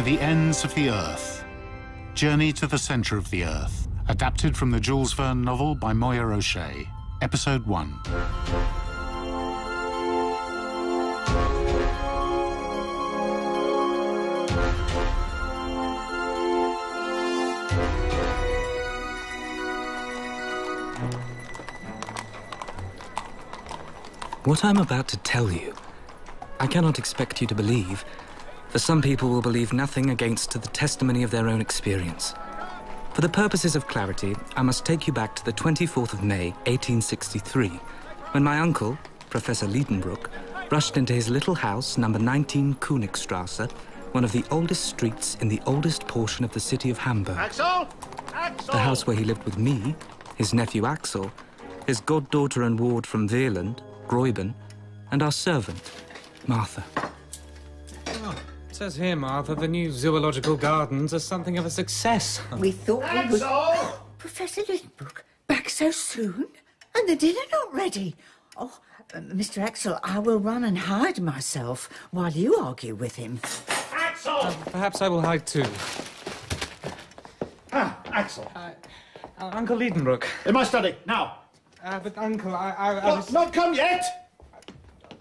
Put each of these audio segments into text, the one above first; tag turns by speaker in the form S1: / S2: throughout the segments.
S1: To the Ends of the Earth. Journey to the Centre of the Earth. Adapted from the Jules Verne novel by Moya O'Shea. Episode 1.
S2: What I'm about to tell you, I cannot expect you to believe, for some people will believe nothing against to the testimony of their own experience. For the purposes of clarity, I must take you back to the 24th of May, 1863, when my uncle, Professor Liedenbrock, rushed into his little house, number 19 Königstrasse, one of the oldest streets in the oldest portion of the city of Hamburg.
S3: Axel! Axel!
S2: The house where he lived with me, his nephew Axel, his goddaughter and ward from Virland, Gräuben, and our servant, Martha.
S4: It says here, Martha, the new zoological gardens are something of a success.
S5: We thought we would...
S3: Axel!
S5: Professor Lidenbrook, back so soon? And the dinner not ready? Oh, uh, Mr. Axel, I will run and hide myself while you argue with him.
S3: Axel!
S4: Perhaps I will hide too.
S3: Ah, Axel.
S4: Uh, Uncle Liedenbrook.
S3: In my study, now.
S4: Uh, but, Uncle, I, I, I
S3: Not,
S4: was
S3: not come yet!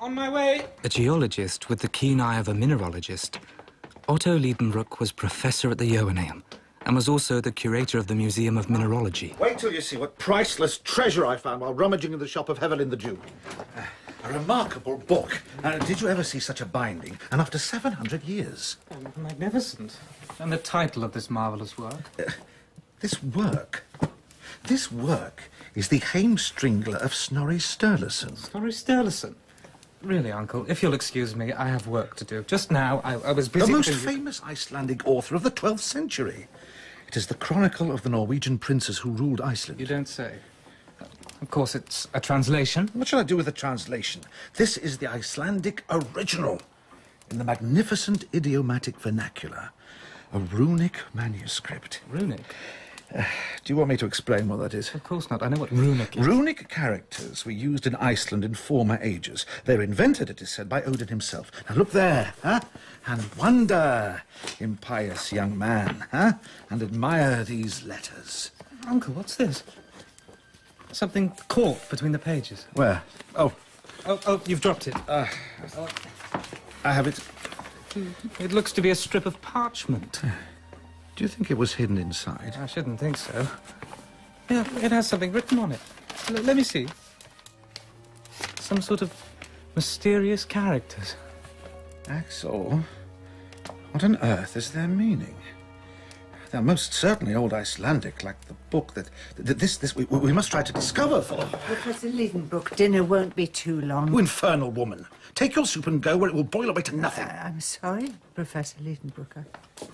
S4: On my way.
S2: A geologist with the keen eye of a mineralogist, Otto Liedenbrock was professor at the Joanneum and was also the curator of the Museum of Mineralogy.
S3: Wait till you see what priceless treasure I found while rummaging in the shop of Hevelius the Jew. Uh, a remarkable book. Uh, did you ever see such a binding? And after 700 years.
S4: Magnificent. And the title of this marvelous work?
S3: This work, this work is the Heimskringla of Snorri Sturluson.
S4: Snorri Sturluson. Really, Uncle, if you'll excuse me, I have work to do. Just now, I, I was
S3: The most
S4: busy-
S3: famous Icelandic author of the 12th century. It is the chronicle of the Norwegian princes who ruled Iceland.
S4: You don't say. Of course, it's a translation.
S3: What shall I do with a translation? This is the Icelandic original in the magnificent idiomatic vernacular, a runic manuscript.
S4: Runic?
S3: Do you want me to explain what that is?
S4: Of course not. I know what runic is.
S3: Runic characters were used in Iceland in former ages. They were invented, it is said, by Odin himself. Now look there, huh? And wonder, impious young man, huh? And admire these letters.
S4: Uncle, what's this? Something caught between the pages.
S3: Where? Oh,
S4: Oh, oh, you've dropped it. Ah. Oh.
S3: I have it.
S4: It looks to be a strip of parchment.
S3: Do you think it was hidden inside?
S4: I shouldn't think so. Yeah, it has something written on it. L- let me see. Some sort of mysterious characters.
S3: Axel, what on earth is their meaning? They're most certainly old Icelandic, like the book that, that this this we, we must try to discover. For
S5: Professor Lidenbrook, dinner won't be too long.
S3: you infernal woman, take your soup and go, where it will boil away to nothing.
S5: I'm sorry, Professor Lidenbrook. I-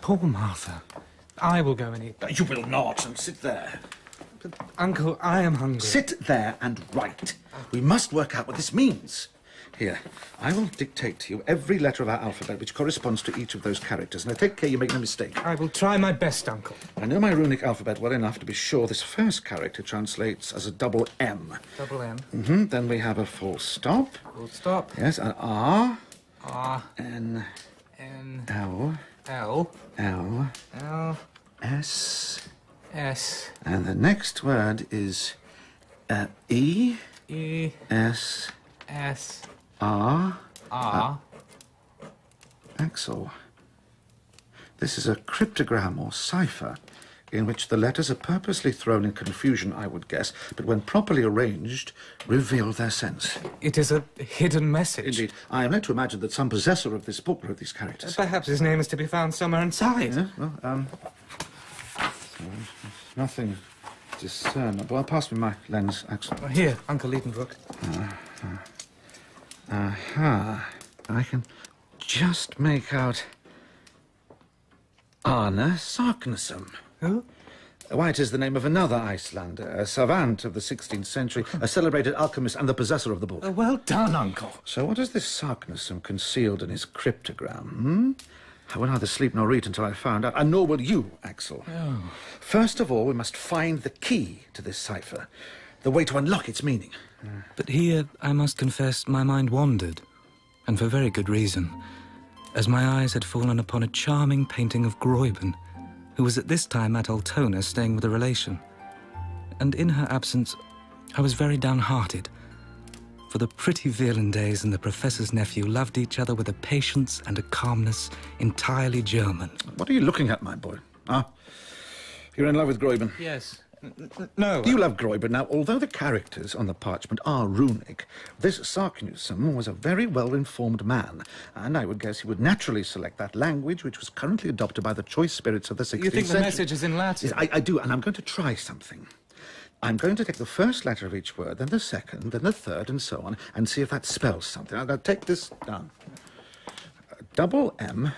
S4: Poor Martha. I will go and eat.
S3: You will not, and sit there.
S4: But, Uncle, I am hungry.
S3: Sit there and write. We must work out what this means. Here, I will dictate to you every letter of our alphabet which corresponds to each of those characters. Now take care you make no mistake.
S4: I will try my best, Uncle.
S3: I know my runic alphabet well enough to be sure this first character translates as a double M.
S4: Double M.
S3: hmm Then we have a full stop.
S4: Full stop.
S3: Yes, an R,
S4: R
S3: N,
S4: N
S3: L,
S4: L.
S3: L,
S4: L.
S3: S,
S4: S.
S3: And the next word is uh, E,
S4: E.
S3: S,
S4: S.
S3: R,
S4: R.
S3: Axel. This is a cryptogram or cipher in which the letters are purposely thrown in confusion, I would guess, but when properly arranged, reveal their sense.
S4: It is a hidden message.
S3: Indeed, I am led to imagine that some possessor of this book wrote these characters.
S4: Perhaps his name is to be found somewhere inside.
S3: Yeah, well, um, nothing discernible. Well, pass me my lens, Axel.
S4: Here, Uncle Liedenbrook.
S3: Aha. I can just make out Arne Saknussemm.
S4: Who?
S3: Why, it is the name of another Icelander, a savant of the 16th century, a celebrated alchemist and the possessor of the book.
S4: Uh, well done, Uncle.
S3: So what is this Saknussemm concealed in his cryptogram, hmm? I will neither sleep nor eat until I find out, and nor will you, Axel. First of all, we must find the key to this cipher, the way to unlock its meaning.
S2: But here, I must confess, my mind wandered, and for very good reason. as my eyes had fallen upon a charming painting of Gräuben, who was at this time at Altona staying with a relation. And in her absence, I was very downhearted, for the pretty Virlandaise and the professor's nephew loved each other with a patience and a calmness entirely German.
S3: What are you looking at, my boy? Ah, you're in love with Gräuben.
S4: Yes. N- n- no.
S3: You love Gräuben. Now, although the characters on the parchment are runic, this Saknussemm was a very well-informed man, and I would guess he would naturally select that language which was currently adopted by the choice spirits of the 16th century.
S4: You think the message is in Latin?
S3: Yes, I, I do, and I'm going to try something. I'm going to take the first letter of each word, then the second, then the third, and so on, and see if that spells something. Now, now take this down. Double M.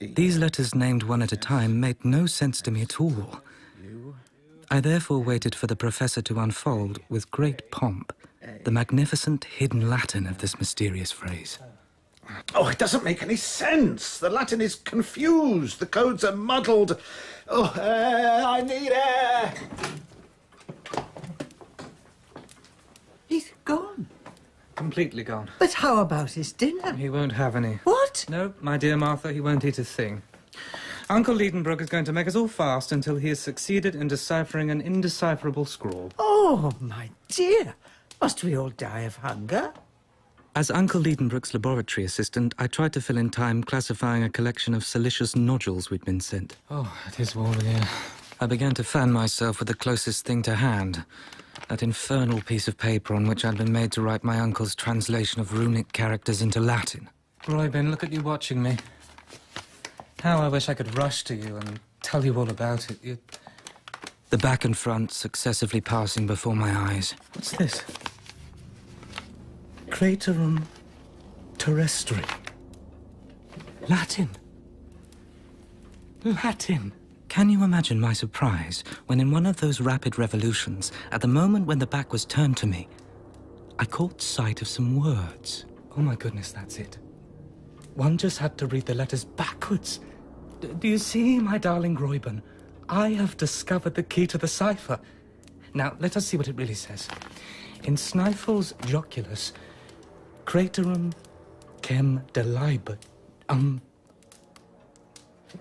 S2: These letters named one at a time made no sense to me at all. I therefore waited for the professor to unfold, with great pomp, the magnificent hidden Latin of this mysterious phrase.
S3: Oh, it doesn't make any sense. The Latin is confused. The codes are muddled. Oh, uh, I need air.
S5: He's gone.
S4: Completely gone.
S5: But how about his dinner?
S4: He won't have any.
S5: What?
S4: No, my dear Martha, he won't eat a thing. Uncle Liedenbrook is going to make us all fast until he has succeeded in deciphering an indecipherable scrawl.
S5: Oh, my dear. Must we all die of hunger?
S2: As Uncle Liedenbrook's laboratory assistant, I tried to fill in time classifying a collection of silicious nodules we'd been sent.
S4: Oh, it is warm again.
S2: I began to fan myself with the closest thing to hand that infernal piece of paper on which I'd been made to write my uncle's translation of runic characters into Latin.
S4: Roybin, look at you watching me. How I wish I could rush to you and tell you all about it. You...
S2: The back and front successively passing before my eyes.
S4: What's this? Craterum terrestri.
S2: Latin. Latin. Can you imagine my surprise when, in one of those rapid revolutions, at the moment when the back was turned to me, I caught sight of some words?
S4: Oh my goodness, that's it. One just had to read the letters backwards. D- do you see, my darling Gräuben? I have discovered the key to the cipher. Now, let us see what it really says. In Sneffels Yoculis, Craterum chem delibet. Um.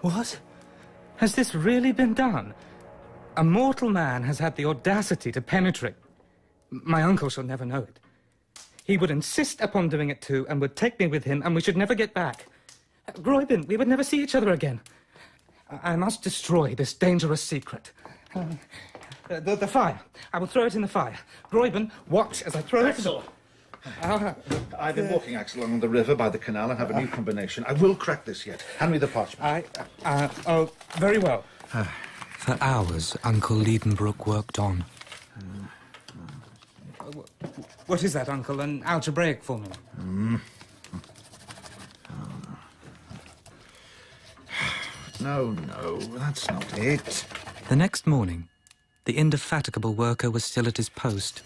S4: What? Has this really been done? A mortal man has had the audacity to penetrate. My uncle shall never know it. He would insist upon doing it too, and would take me with him, and we should never get back. Uh, Gräuben, we would never see each other again. I, I must destroy this dangerous secret. Uh, the, the fire. I will throw it in the fire. Gräuben, watch as I throw
S3: Axel.
S4: it. Ah,
S3: I've been walking Axel along the river by the canal and have a new combination. I will crack this yet. Hand me the parchment.
S4: I. Uh, oh, very well.
S2: For hours, Uncle Liedenbrook worked on.
S4: What is that, Uncle? An algebraic formula? Mm.
S3: No, no, that's not it.
S2: The next morning, the indefatigable worker was still at his post,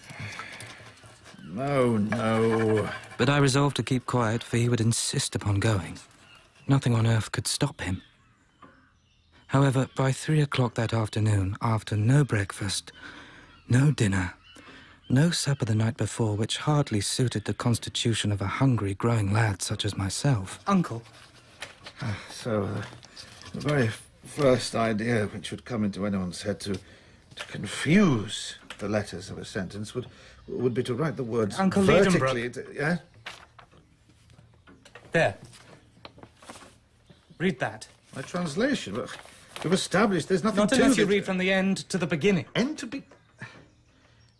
S3: No, no.
S2: but I resolved to keep quiet, for he would insist upon going. Nothing on earth could stop him. However, by three o'clock that afternoon, after no breakfast, no dinner, no supper the night before, which hardly suited the constitution of a hungry, growing lad such as myself,
S4: Uncle,
S3: So, uh, the very first idea which would come into anyone's head to, to confuse the letters of a sentence would would be to write the words
S4: Uncle
S3: vertically. to- yeah?
S4: there. Read that.
S3: My translation. Look, We've established there's nothing
S4: Not
S3: to
S4: unless you read from the end to the beginning.
S3: End to be.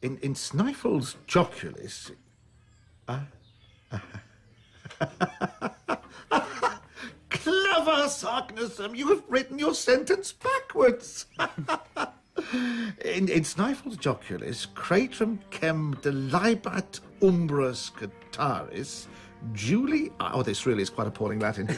S3: In, in Sneffels Yoculis. Clever, Saknussemm! You have written your sentence backwards. in, in Sneffels Yoculis, Cratrum chem delibat umbra Scartaris, Julie. Oh, this really is quite appalling Latin.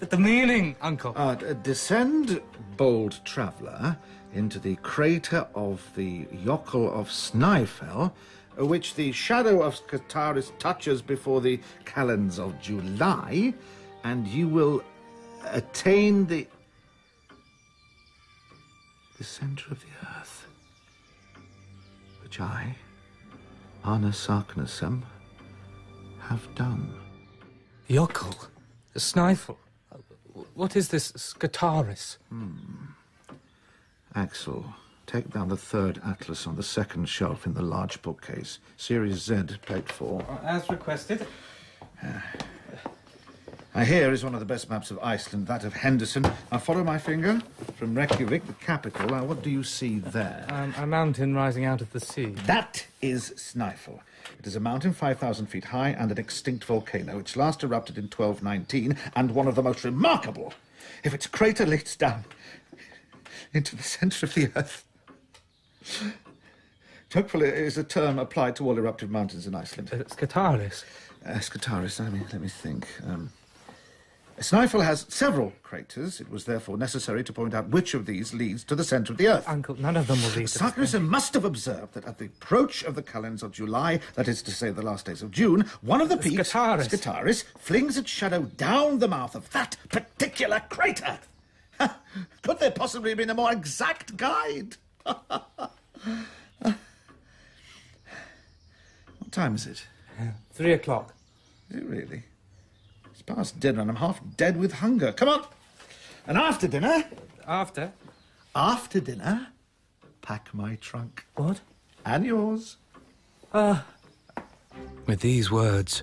S4: But the meaning, Uncle.
S3: Uh, descend, bold traveller, into the crater of the Jokel of Snæfell, which the shadow of Scartaris touches before the calends of July, and you will attain the the centre of the earth, which I, Anna Saknussemm, have done.
S4: Yokel. Snifle. What is this Scartaris? Hmm.
S3: Axel, take down the third atlas on the second shelf in the large bookcase. Series Z, plate 4.
S4: As requested.
S3: Now, here is one of the best maps of Iceland, that of Henderson. Now, follow my finger. From Reykjavik, the capital. Now, what do you see there?
S4: Um, a mountain rising out of the sea.
S3: That is Snæfell. It is a mountain 5,000 feet high and an extinct volcano, which last erupted in 1219, and one of the most remarkable. If its crater leads down into the centre of the earth. Tocqueville is a term applied to all eruptive mountains in Iceland.
S4: Uh, Scartaris.
S3: Uh, Scartaris, let me, let me think. Um, Snæfell has several craters. It was therefore necessary to point out which of these leads to the centre of the earth.
S4: Uncle, none of them will lead to the
S3: Saknussemm must have observed that at the approach of the calends of July, that is to say the last days of June, one of the peaks,
S4: Scartaris.
S3: Scartaris, flings its shadow down the mouth of that particular crater. Could there possibly have been a more exact guide? what time is it?
S4: Three o'clock.
S3: Is it really? It's past dinner and I'm half dead with hunger. Come on! And after dinner,
S4: After?
S3: after dinner, pack my trunk.
S4: What?
S3: And yours. Ah.
S2: With these words,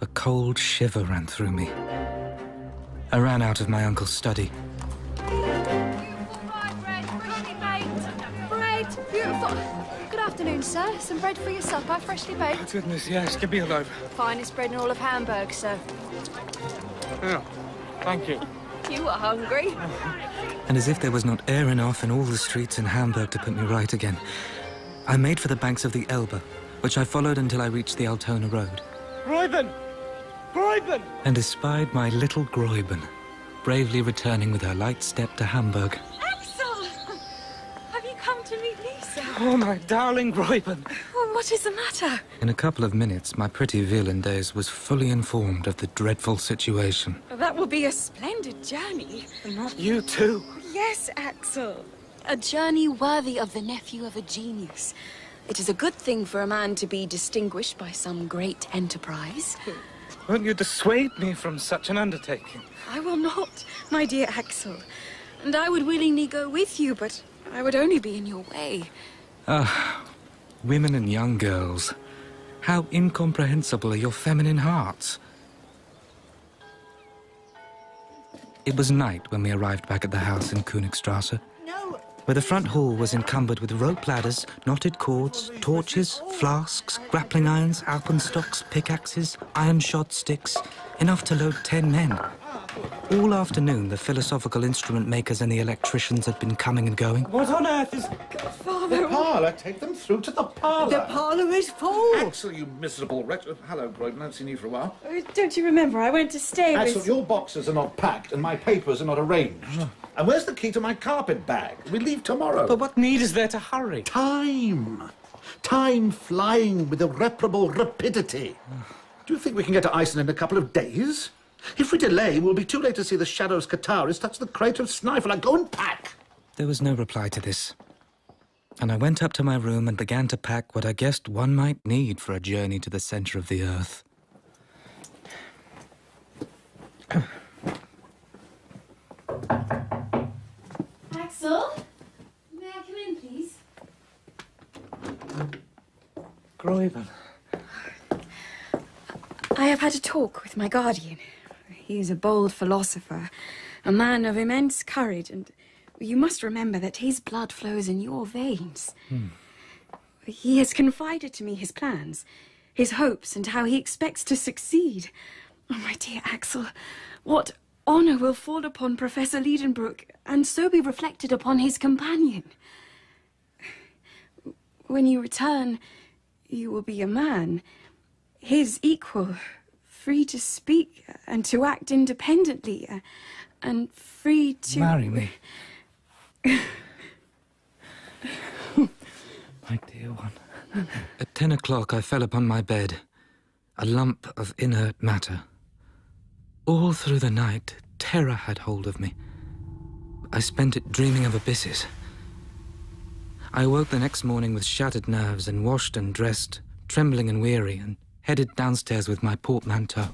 S2: a cold shiver ran through me. I ran out of my uncle's study.
S6: Sir. Some bread for your supper, freshly baked.
S4: Oh, goodness, yes. Give me a loaf.
S6: Finest bread in all of Hamburg, sir.
S4: Yeah. Thank you.
S6: You are hungry.
S2: And as if there was not air enough in all the streets in Hamburg to put me right again, I made for the banks of the Elbe, which I followed until I reached the Altona Road,
S4: Gräuben! Gräuben!
S2: and espied my little Gräuben, bravely returning with her light step to Hamburg.
S4: Oh, my darling Gräuben.
S6: Oh, what is the matter?
S2: In a couple of minutes, my pretty Virlandaise was fully informed of the dreadful situation.
S6: That will be a splendid journey.
S4: Not you too.
S6: Yes, Axel. A journey worthy of the nephew of a genius. It is a good thing for a man to be distinguished by some great enterprise.
S4: Won't you dissuade me from such an undertaking?
S6: I will not, my dear Axel. And I would willingly go with you, but I would only be in your way.
S2: Ah, women and young girls, how incomprehensible are your feminine hearts. It was night when we arrived back at the house in Königstrasse, where the front hall was encumbered with rope ladders, knotted cords, torches, flasks, grappling irons, alpenstocks, pickaxes, iron shod sticks, enough to load ten men. All afternoon, the philosophical instrument makers and the electricians had been coming and going.
S4: What on earth is... Father...
S3: The parlour. Take them through to the parlour.
S5: the parlour is full.
S3: Axel, you miserable wretch. Uh, Hello, Gräuben. I haven't seen you for a while.
S7: Oh, Don't you remember? I went to stay
S3: Axel,
S7: with.
S3: your boxes are not packed and my papers are not arranged. And where's the key to my carpet bag? We leave tomorrow.
S4: But what need is there to hurry?
S3: Time. Time flying with irreparable rapidity. Do you think we can get to Iceland in a couple of days? If we delay, we'll be too late to see the Shadow's of Scartaris touch the crater of Snæfell. Now go and pack.
S2: There was no reply to this. And I went up to my room and began to pack what I guessed one might need for a journey to the center of the earth.
S6: Axel? May I come in, please?
S4: Gräuben.
S7: I have had a talk with my guardian. He is a bold philosopher, a man of immense courage, and you must remember that his blood flows in your veins. Hmm. He has confided to me his plans, his hopes, and how he expects to succeed. Oh, my dear Axel, what honor will fall upon Professor Liedenbrook, and so be reflected upon his companion. When you return, you will be a man, his equal, free to speak and to act independently, uh, and free to.
S2: Marry me. My dear one. At ten o'clock, I fell upon my bed, a lump of inert matter. All through the night, terror had hold of me. I spent it dreaming of abysses. I awoke the next morning with shattered nerves and washed and dressed, trembling and weary, and headed downstairs with my portmanteau.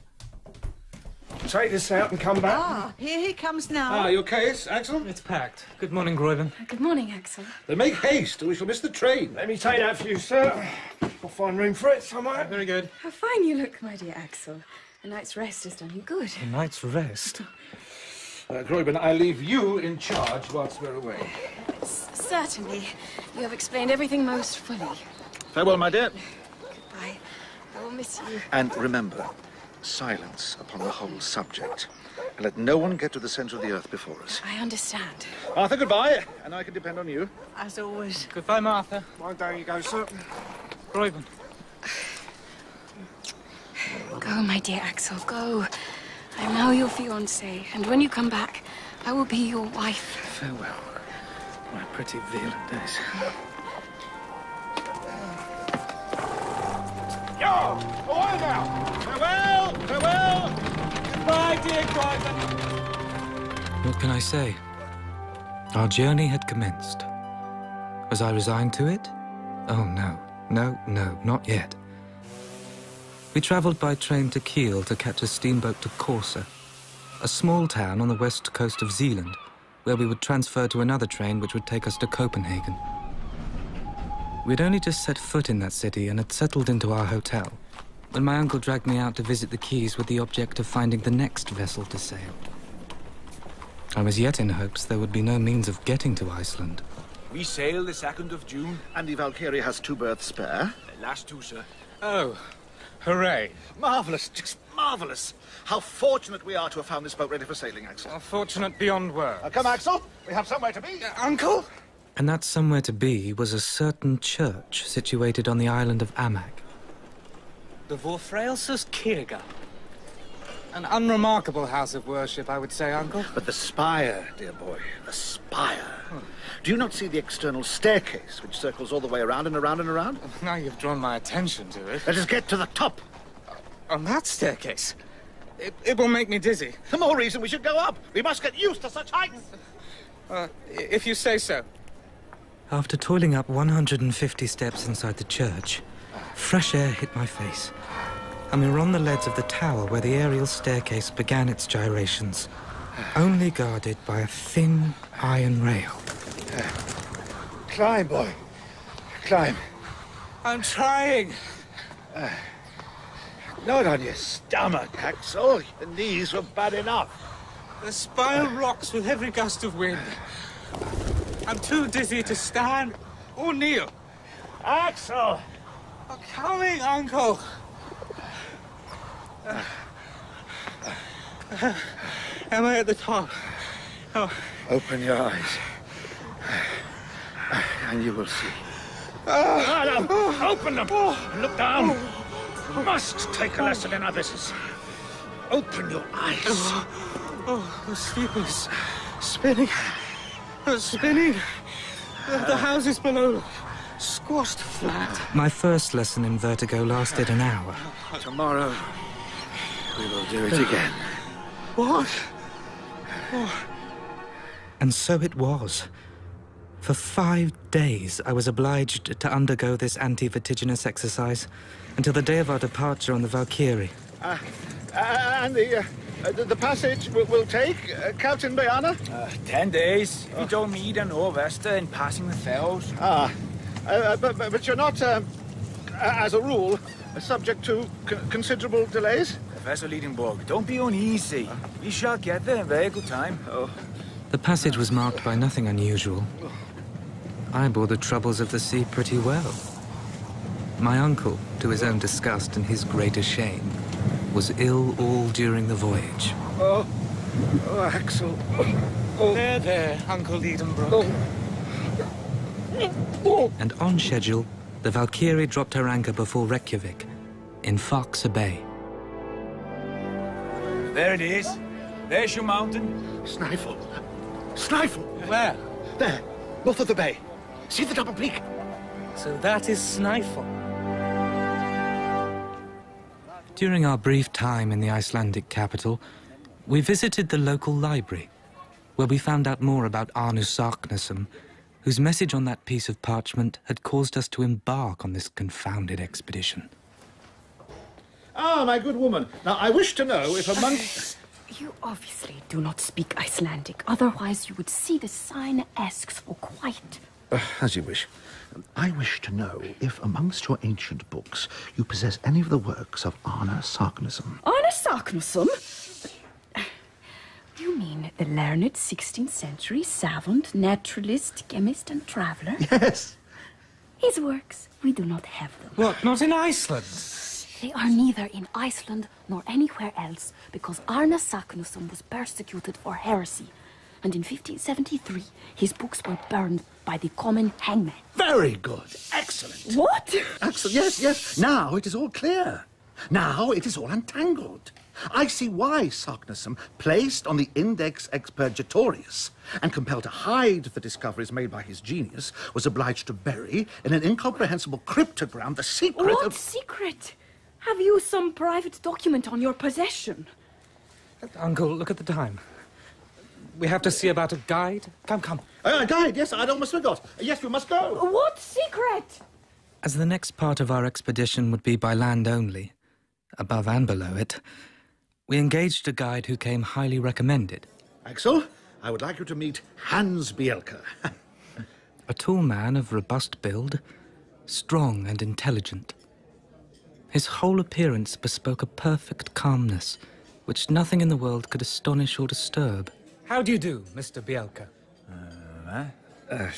S8: take this out and come back.
S5: Ah, here he comes now.
S3: Ah, your case, Axel?
S4: It's packed. Good morning, Gräuben.
S7: Good morning, Axel.
S3: Then make haste, or we shall miss the train.
S8: Let me take that for you, sir. I'll find room for it somewhere.
S4: Very good.
S7: How fine you look, my dear Axel. A night's rest has done you good.
S4: A night's rest.
S3: Uh, Gräuben, I leave you in charge whilst we're away.
S7: Certainly. You have explained everything most fully.
S3: Farewell, my dear.
S7: Goodbye. I will miss you.
S3: And remember, silence upon the whole subject. And let no one get to the centre of the earth before us.
S7: I understand.
S3: Arthur, goodbye. And I can depend on you.
S5: As always.
S4: Goodbye, Martha.
S8: Why don't you go, sir?
S4: Gräuben.
S7: Go, my dear Axel, go. I am now your fiancée, and when you come back, I will be your wife.
S3: Farewell, my pretty Violentines.
S8: Yo! Away now!
S3: Farewell! Farewell!
S4: Goodbye, dear Gräuben.
S2: What can I say? Our journey had commenced. Was I resigned to it? Oh, no. No, no, not yet. We travelled by train to Kiel to catch a steamboat to Korsør, a small town on the west coast of Zealand, where we would transfer to another train which would take us to Copenhagen. We'd only just set foot in that city and had settled into our hotel when my uncle dragged me out to visit the quays with the object of finding the next vessel to sail. I was yet in hopes there would be no means of getting to Iceland.
S9: We sail the 2nd of June.
S3: And the Valkyrie has two berths spare.
S9: Last two, sir.
S4: Oh, hooray.
S3: Marvellous, just marvellous. How fortunate we are to have found this boat ready for sailing, Axel.
S4: How Fortunate beyond words.
S3: Uh, come, Axel. We have somewhere to be.
S4: Uncle?
S2: And that somewhere to be was a certain church situated on the island of Amak.
S4: The Vor Frelsers Kirke. An unremarkable house of worship, I would say, Uncle.
S3: But the spire, dear boy, the spire. Do you not see the external staircase, which circles all the way around and around and around?
S4: Now you've drawn my attention to it.
S3: Let us get to the top.
S4: On that staircase? It, it will make me dizzy.
S3: The more reason we should go up. We must get used to such heights.
S4: Uh, if you say so.
S2: After toiling up 150 steps inside the church, fresh air hit my face. And we were on the leads of the tower where the aerial staircase began its gyrations, only guarded by a thin iron rail.
S3: Climb, boy. Climb.
S4: I'm trying.
S3: Uh, not on your stomach, Axel. Your knees were bad enough.
S4: The spire rocks with every gust of wind. I'm too dizzy to stand or kneel.
S8: Axel!
S4: I'm coming, Uncle. Am I at the top? Oh,
S3: Open your eyes. And you will see.
S8: Adam, open them! Look down! You must take a lesson in abysses. Open your eyes.
S4: oh, the steep is spinning. Uh, spinning. The, the houses below squashed flat.
S2: My first lesson in vertigo lasted an hour.
S3: Tomorrow, we will do it again.
S4: What?
S2: And so it was. For five days, I was obliged to undergo this anti-vertiginous exercise until the day of our departure on the Valkyrie.
S3: Uh, and the, uh, the, the passage will, will take, uh, Captain Bjarne?
S9: Uh, ten days. We don't need an Orvesta in passing the fells.
S3: Ah, uh, but, but, but you're not, um, as a rule, subject to c- considerable delays?
S9: Professor Liedenborg, don't be uneasy. We shall get there in very good time. Oh.
S2: The passage was marked by nothing unusual. I bore the troubles of the sea pretty well. My uncle, to his own disgust and his greater shame, was ill all during the voyage.
S3: Oh, oh Axel. Oh,
S4: There, there, Uncle Liedenbrock. Oh.
S2: And on schedule, the Valkyrie dropped her anchor before Reykjavik, in Faxe Bay.
S9: There it is. There's your mountain.
S3: Snæfell. Snæfell.
S4: Where?
S3: There, north of the bay. See the double peak?
S4: So that is Snæfell.
S2: During our brief time in the Icelandic capital, we visited the local library, where we found out more about Arnus Saknussemm, whose message on that piece of parchment had caused us to embark on this confounded expedition.
S3: Ah, my good woman. Now, I wish to know if among...
S7: You obviously do not speak Icelandic. Otherwise, you would see the sign asks for quiet.
S3: Uh, as you wish. I wish to know if amongst your ancient books you possess any of the works of Arna Saknussemm.
S7: Arna Saknussemm? You mean the learned 16th century savant, naturalist, chemist, and traveler?
S3: Yes.
S7: His works, we do not have them.
S4: What, not in Iceland?
S7: They are neither in Iceland nor anywhere else because Arna Saknussemm was persecuted for heresy. And in 1573, his books were burned by the common hangman.
S3: Very good. Excellent.
S7: What?
S3: Excellent. Yes, yes. Now it is all clear. Now it is all untangled. I see why Saknussemm, placed on the Index Expurgatorius and compelled to hide the discoveries made by his genius, was obliged to bury in an incomprehensible cryptogram the secret
S7: What
S3: of.
S7: secret? Have you some private document on your possession?
S4: Uncle, look at the time. We have to see about a guide. Come, come.
S3: Uh, guide, yes, I'd almost forgot. Yes, we must go.
S7: What secret?
S2: As the next part of our expedition would be by land only, above and below it, we engaged a guide who came highly recommended.
S3: Axel, I would like you to meet Hans Bjelke.
S2: a tall man of robust build, strong and intelligent. His whole appearance bespoke a perfect calmness, which nothing in the world could astonish or disturb.
S4: How do you do, Mr. Bjelke?
S3: Uh, uh,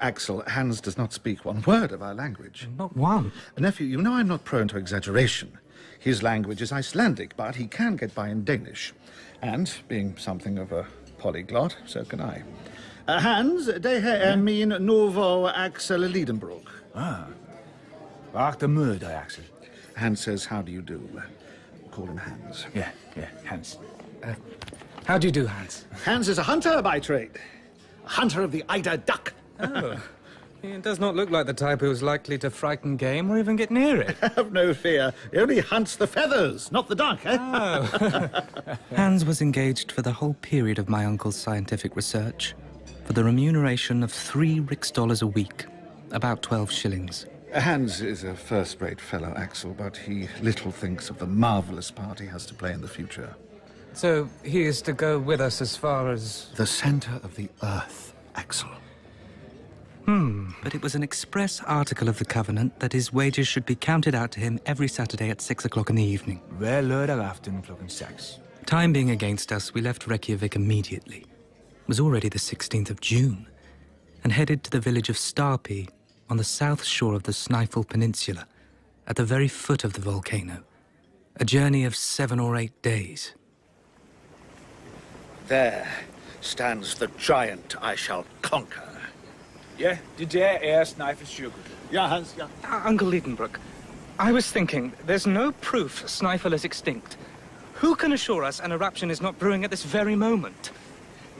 S3: Axel, Hans does not speak one word of our language.
S2: Not one.
S3: Nephew, you know I'm not prone to exaggeration. His language is Icelandic, but he can get by in Danish. And, being something of a polyglot, so can I. Uh, Hans, det här är min novo Axel Liedenbrook.
S9: Ah. Wacht de murder, Axel.
S3: Hans says, how do you do? Call him Hans.
S9: Yeah, yeah, Hans.
S4: Uh, how do you do, Hans?
S3: Hans is a hunter by trade. A hunter of the Eider duck.
S4: Oh. He does not look like the type who is likely to frighten game or even get near it.
S3: Have no fear. He only hunts the feathers, not the duck, eh?
S2: Oh. Hans was engaged for the whole period of my uncle's scientific research, for the remuneration of three rix dollars a week, about 12 shillings.
S3: Hans is a first-rate fellow, Axel, but he little thinks of the marvellous part he has to play in the future.
S4: So he is to go with us as far as...
S3: The centre of the Earth, Axel.
S2: Hmm, but it was an express article of the Covenant that his wages should be counted out to him every Saturday at six o'clock in the evening.
S9: Hver lørdag aften klokken seks.
S2: Time being against us, we left Reykjavik immediately. It was already the 16th of June, and headed to the village of Stapi on the south shore of the Snæfell Peninsula, at the very foot of the volcano. A journey of seven or eight days.
S3: There stands the giant I shall conquer.
S9: Ja, det der er Snæfellsjökull.
S3: Ja, Hans, ja.
S4: Uh, Uncle Liedenbrook, I was thinking, there's no proof Snæfell is extinct. Who can assure us an eruption is not brewing at this very moment?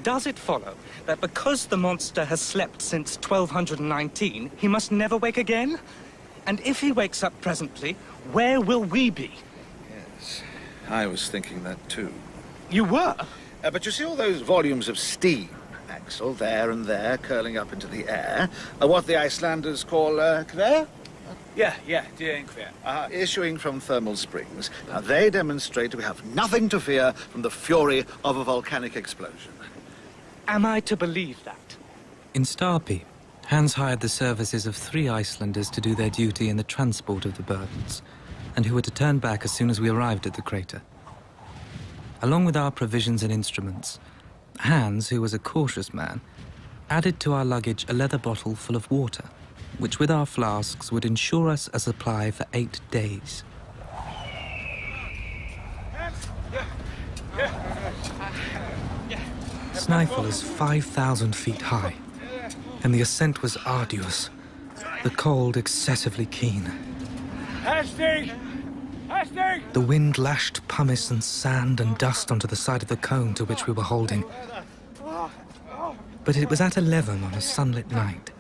S4: Does it follow that because the monster has slept since 1219, he must never wake again? And if he wakes up presently, where will we be?
S3: Yes, I was thinking that too.
S4: You were?
S3: Uh, but you see all those volumes of steam, Axel, there and there, curling up into the air, are what the Icelanders call uh, kver?
S9: Yeah, ja, det er en kvær.
S3: Uh, issuing from thermal springs. Now, they demonstrate we have nothing to fear from the fury of a volcanic explosion.
S4: Am I to believe that?
S2: In Stapi, Hans hired the services of three Icelanders to do their duty in the transport of the burdens, and who were to turn back as soon as we arrived at the crater. Along with our provisions and instruments, Hans, who was a cautious man, added to our luggage a leather bottle full of water, which with our flasks would ensure us a supply for eight days. Snæfell is 5,000 feet high, and the ascent was arduous, the cold excessively keen.
S9: Hastig!
S2: The wind lashed pumice and sand and dust onto the side of the cone to which we were holding. But it was at 11 on a sunlit night.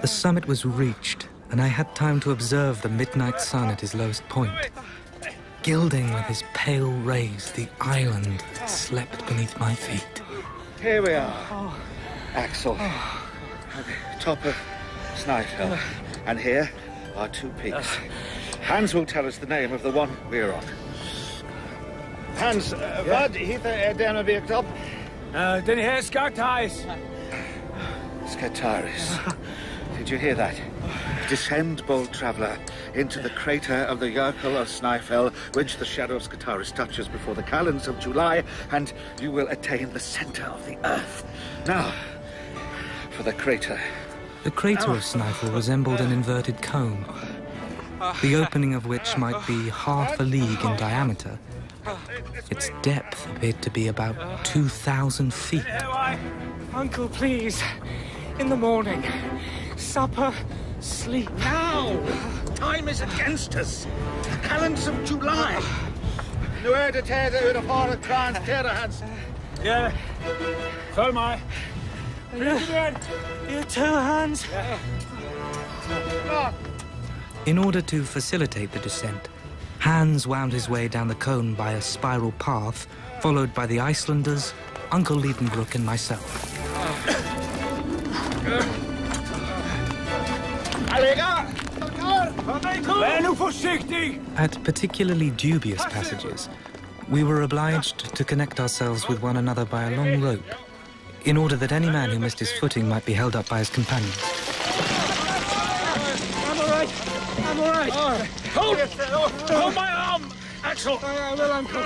S2: The summit was reached, and I had time to observe the midnight sun at his lowest point, gilding with his pale rays the island that slept beneath my feet.
S3: Here we are, Axel, at the top of Snæfell. And here are two peaks. Hans will tell us the name of the one we're on.
S8: Hans, uh, wat heet er dan werkt op?
S9: Uh, den her Skartais.
S3: Scartaris. Did you hear that? Descend, bold traveller, into the crater of the Yerkle of Snæfell, which the shadow of Scartaris touches before the calends of July, and you will attain the center of the earth. Now, for the crater.
S2: The crater of Snæfell resembled an inverted cone, the opening of which might be half a league in diameter. Its depth appeared to be about 2,000 feet.
S4: Uncle, please. In the morning. Supper, sleep.
S3: Now! Time is against us. The calends of July.
S8: Nu er det taget ud af forret krans til dig, Hans.
S9: Ja. Følg mig.
S4: Your two hands.
S2: In order to facilitate the descent, Hans wound his way down the cone by a spiral path, followed by the Icelanders, Uncle Liedenbrook, and myself.
S9: Vær nu forsigtig!
S2: At particularly dubious passages, we were obliged to connect ourselves with one another by a long rope, in order that any man who missed his footing might be held up by his companions.
S8: I'm all right. I'm all right. Hold it! Oh, oh. Hold my arm, Axel.
S4: I will, Uncle.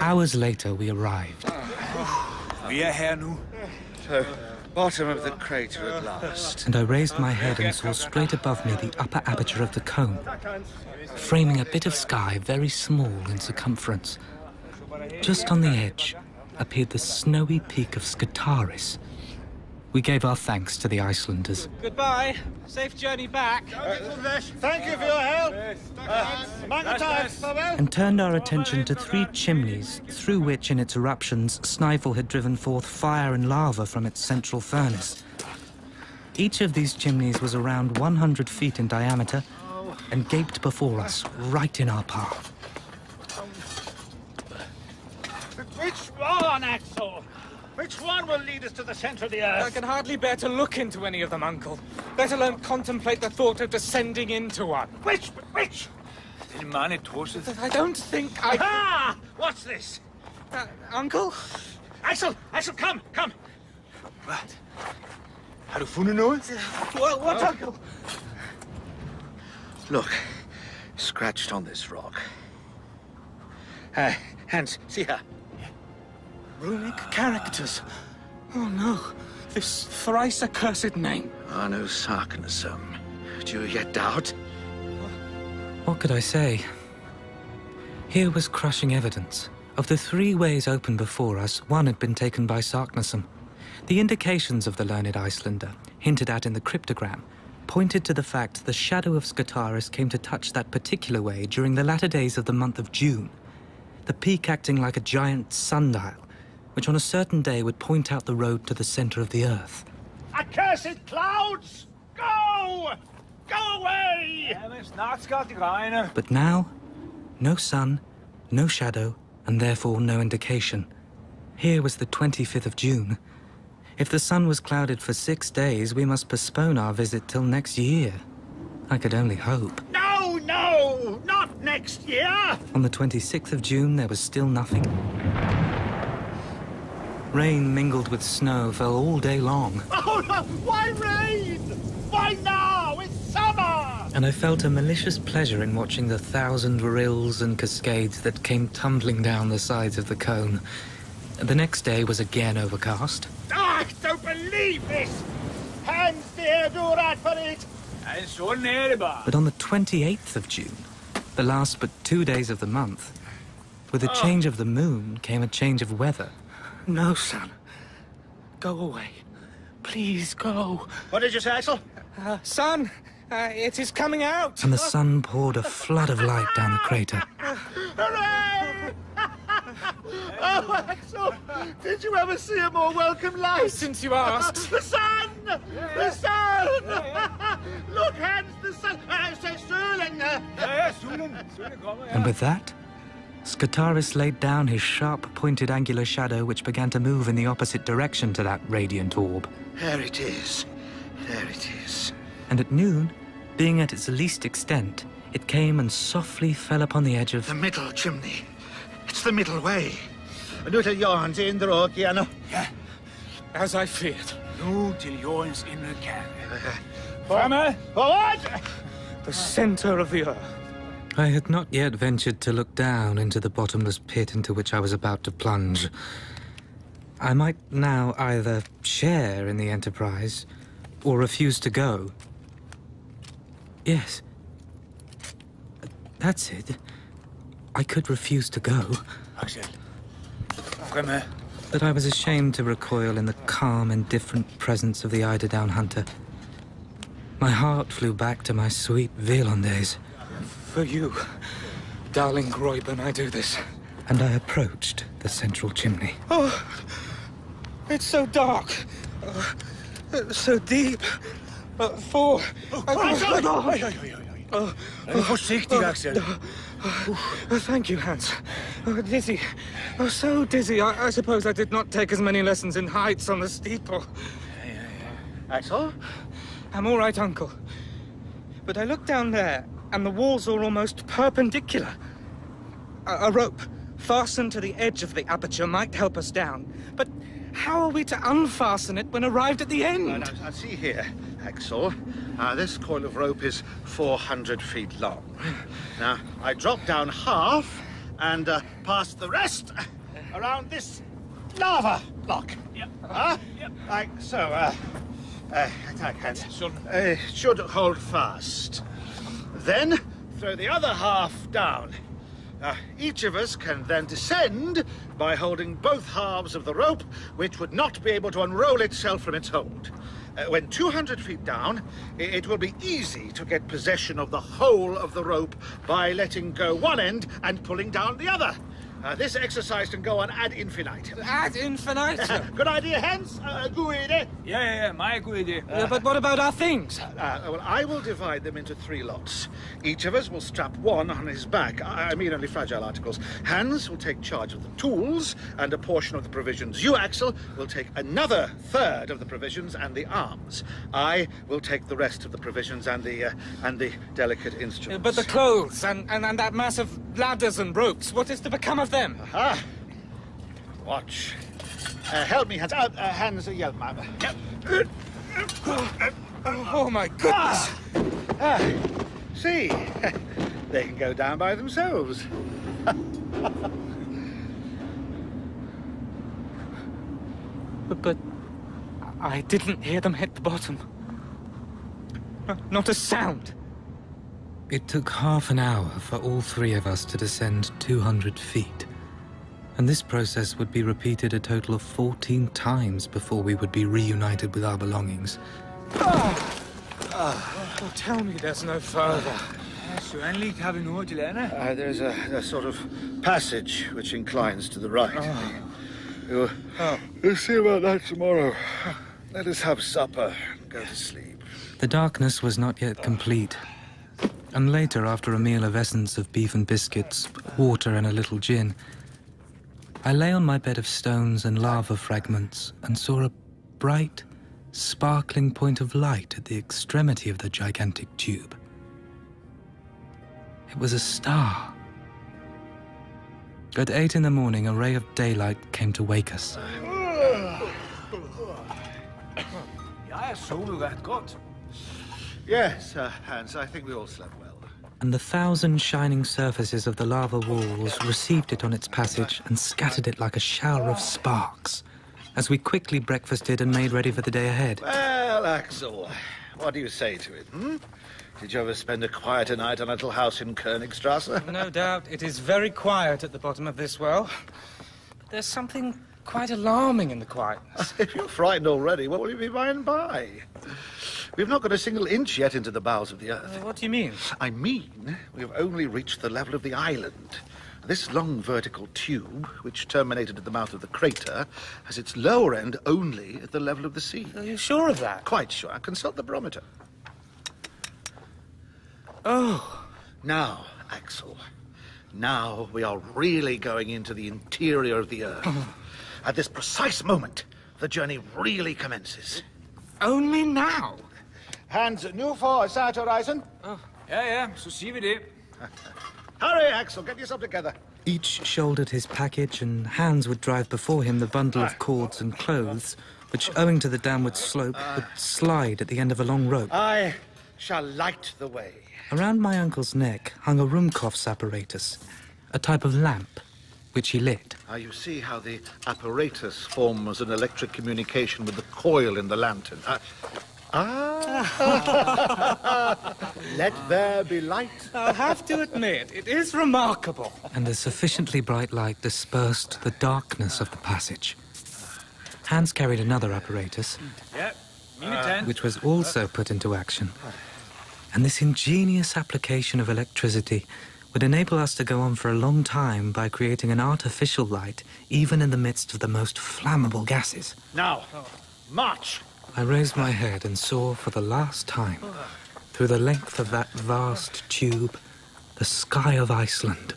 S2: Hours later, we arrived. Ah.
S9: Vi er her nu.
S3: So, bottom of the crater at last.
S2: and I raised my head and saw straight above me the upper aperture of the cone, framing a bit of sky very small in circumference. Just on the edge appeared the snowy peak of Scartaris. We gave our thanks to the Icelanders.
S4: Goodbye. Safe journey back.
S8: Thank you for your help. Uh, mange
S2: and turned our attention to three chimneys through which, in its eruptions, Snæfell had driven forth fire and lava from its central furnace. Each of these chimneys was around 100 feet in diameter and gaped before us, right in our path.
S8: Which one, Axel? Which one will lead us to the center of the earth?
S4: I can hardly bear to look into any of them, Uncle, let alone contemplate the thought of descending into one.
S8: Which? Which?
S9: Den mand er tosset.
S4: I don't think I...
S8: Ah! What's this?
S4: Uh, Uncle?
S8: Axel! Axel, come! Come!
S9: Hvad? Har du fundet noget?
S8: What, what Uncle?
S3: Look, scratched on this rock. Uh, Hans, see here.
S4: Runic characters. Oh no, this thrice accursed name.
S3: Anu Saknussemm. Do you yet doubt?
S2: What could I say? Here was crushing evidence. Of the three ways open before us, one had been taken by Saknussemm. The indications of the learned Icelander, hinted at in the cryptogram, pointed to the fact the shadow of Scartaris came to touch that particular way during the latter days of the month of June. The peak acting like a giant sundial, which on a certain day would point out the road to the center of the earth.
S8: Accursed clouds! Go! Go away!
S9: Ja, men snart skal det regne.
S2: But now, no sun, no shadow, and therefore no indication. Here was the 25th of June. If the sun was clouded for six days, we must postpone our visit till next year. I could only hope.
S8: No, no! Not next year!
S2: On the 26th of June, there was still nothing. Rain mingled with snow fell all day long,
S8: Oh, no! Why rain? Why now? It's summer!
S2: and I felt a malicious pleasure in watching the thousand rills and cascades that came tumbling down the sides of the cone. The next day was again overcast,
S8: I don't believe this! Hans, dear, do right for it!
S9: Ja, sådan.
S2: But on the 28th of June, the last but two days of the month, with a ah. change of the moon came a change of weather.
S4: No, son. Go away. Please go.
S8: What did you say, Axel?
S4: Uh, son, uh, it is coming out.
S2: And the sun poured a flood of light down the crater.
S8: Hooray! oh, Axel! Did you ever see a more welcome light?
S4: Since you asked.
S8: The sun! The sun! Look, Hans, the sun! I say solen!
S9: Ja, ja, solen. Solen kommer.
S2: And with that, Scartaris laid down his sharp pointed angular shadow, which began to move in the opposite direction to that radiant orb.
S3: There it is. There it is.
S2: And at noon, being at its least extent, it came and softly fell upon the edge of.
S3: The middle chimney. It's the middle way. Nu till Johans indrag igen.
S4: Yeah. As I feared.
S9: Nu till Jorns inre kärna.
S3: Framme! Forward!
S4: The center of the earth.
S2: I had not yet ventured to look down into the bottomless pit into which I was about to plunge. I might now either share in the enterprise or refuse to go. Yes. That's it. I could refuse to go.
S9: Axel. Framme.
S2: But I was ashamed to recoil in the calm, indifferent presence of the eiderdown hunter. My heart flew back to my sweet Virland days.
S4: For you, darling Gräuben, I do this.
S2: And I approached the central chimney.
S4: Oh, it's so dark. Uh, so deep. Uh, for...
S9: Oh, uh,
S4: Oh, uh, uh,
S9: Försiktig, Axel.
S4: oh, thank you, Hans. Oh, dizzy. Oh, so dizzy. I, I suppose I did not take as many lessons in heights on the steeple.
S3: Axel?
S4: I'm all right, Uncle. But I look down there, and the walls are almost perpendicular. A, a rope fastened to the edge of the aperture might help us down. But how are we to unfasten it when arrived at the end?
S3: Now, now, now, see here, Axel. Uh, this coil of rope is 400 feet long. Now, I drop down half and uh, pass the rest around this lava block.
S9: Yep.
S3: Huh?
S9: Yep.
S3: Like so, uh, uh, attack hands.
S9: Should-
S3: Uh, should hold fast. Then throw the other half down. Uh, each of us can then descend by holding both halves of the rope, which would not be able to unroll itself from its hold. Uh, when 200 feet down, i- it will be easy to get possession of the whole of the rope by letting go one end and pulling down the other. Uh, this exercise can go on ad infinitum.
S4: Ad infinitum.
S3: Good idea, Hans? Uh, good idea.
S9: Ja, ja, ja, meget god idé.
S4: Yeah, but what about our things?
S3: Uh, well, I will divide them into three lots. Each of us will strap one on his back. I I mean, only fragile articles. Hans will take charge of the tools and a portion of the provisions. You, Axel, will take another third of the provisions and the arms. I will take the rest of the provisions and the uh, and the delicate
S4: Uh,
S3: instruments.
S4: But the clothes and, and, and that mass of ladders and ropes, what is to become of them?
S3: ah, watch. Uh, help me, Hans. Uh, uh, Hans, uh, me.
S4: Oh, oh my goodness!
S3: Ah, see, they can go down by themselves.
S4: But, but I didn't hear them hit the bottom. Not a sound.
S2: It took half an hour for all three of us to descend 200 feet. And this process would be repeated a total of 14 times before we would be reunited with our belongings.
S4: Oh, tell me there's no further.
S9: Så endelig har vi nået til landet.
S3: Uh, there's a, a sort of passage which inclines to the right. You'll, you'll see about that tomorrow. Let us have supper and go to sleep.
S2: The darkness was not yet complete. And later, after a meal of essence of beef and biscuits, water, and a little gin, I lay on my bed of stones and lava fragments and saw a bright, sparkling point of light at the extremity of the gigantic tube. It was a star. At eight in the morning, a ray of daylight came to wake us.
S9: Jeg har sovet ret godt.
S3: Yes, uh, Hans, I think we all slept well.
S2: and the thousand shining surfaces of the lava walls received it on its passage and scattered it like a shower of sparks as we quickly breakfasted and made ready for the day ahead.
S3: Well, Axel, what do you say to it, hmm? Did you ever spend a quieter night on a little house in Königstrasse?
S4: No doubt it is very quiet at the bottom of this well. But there's something quite alarming in the quietness.
S3: if you're frightened already, what will you be by and by? We've not got a single inch yet into the bowels of the earth.
S4: what do you mean?
S3: I mean, we've only reached the level of the island. This long vertical tube, which terminated at the mouth of the crater, has its lower end only at the level of the sea.
S4: Are you sure of that?
S3: Quite sure. Consult the barometer.
S4: Oh,
S3: Now, Axel, now we are really going into the interior of the earth. Oh. At this precise moment, the journey really commences.
S4: only now?
S3: Hands new for South Horizon.
S4: Oh,
S9: yeah, ja, så siger vi det.
S3: Hurry, Axel, get yourself together.
S2: Each shouldered his package, and Hans would drive before him the bundle of cords and clothes, which, owing to the downward slope, would slide at the end of a long rope.
S3: I shall light the way.
S2: Around my uncle's neck hung a Ruhmkorff's apparatus, a type of lamp, which he lit.
S3: Now you see how the apparatus forms an electric communication with the coil in the lantern. Uh, ah! Let there be light.
S4: I'll have to admit, it is remarkable.
S2: and a sufficiently bright light dispersed the darkness of the passage. Hans carried another apparatus,
S9: Ja, mine
S2: which was also put into action. And this ingenious application of electricity would enable us to go on for a long time by creating an artificial light, even in the midst of the most flammable gases.
S3: Now, march.
S2: I raised my head and saw for the last time, through the length of that vast tube, the sky of Iceland,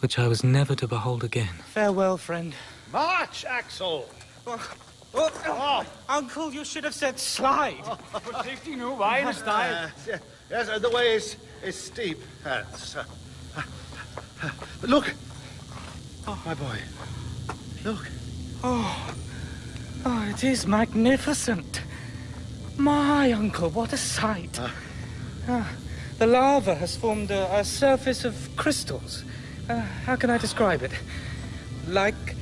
S2: which I was never to behold again.
S4: Farewell, friend.
S3: March, Axel.
S4: Oh, oh, oh, Uncle, you should have said slide.
S9: Forsigtig nu, vejen er stejl.
S3: Yes, yes, uh, the way is, is steep, Hans. Uh, uh, but look. Oh, my boy. Look.
S4: Oh, oh, it is magnificent. My uncle, what a sight. Ah, the lava has formed a, a surface of crystals. Uh, how can I describe it? Like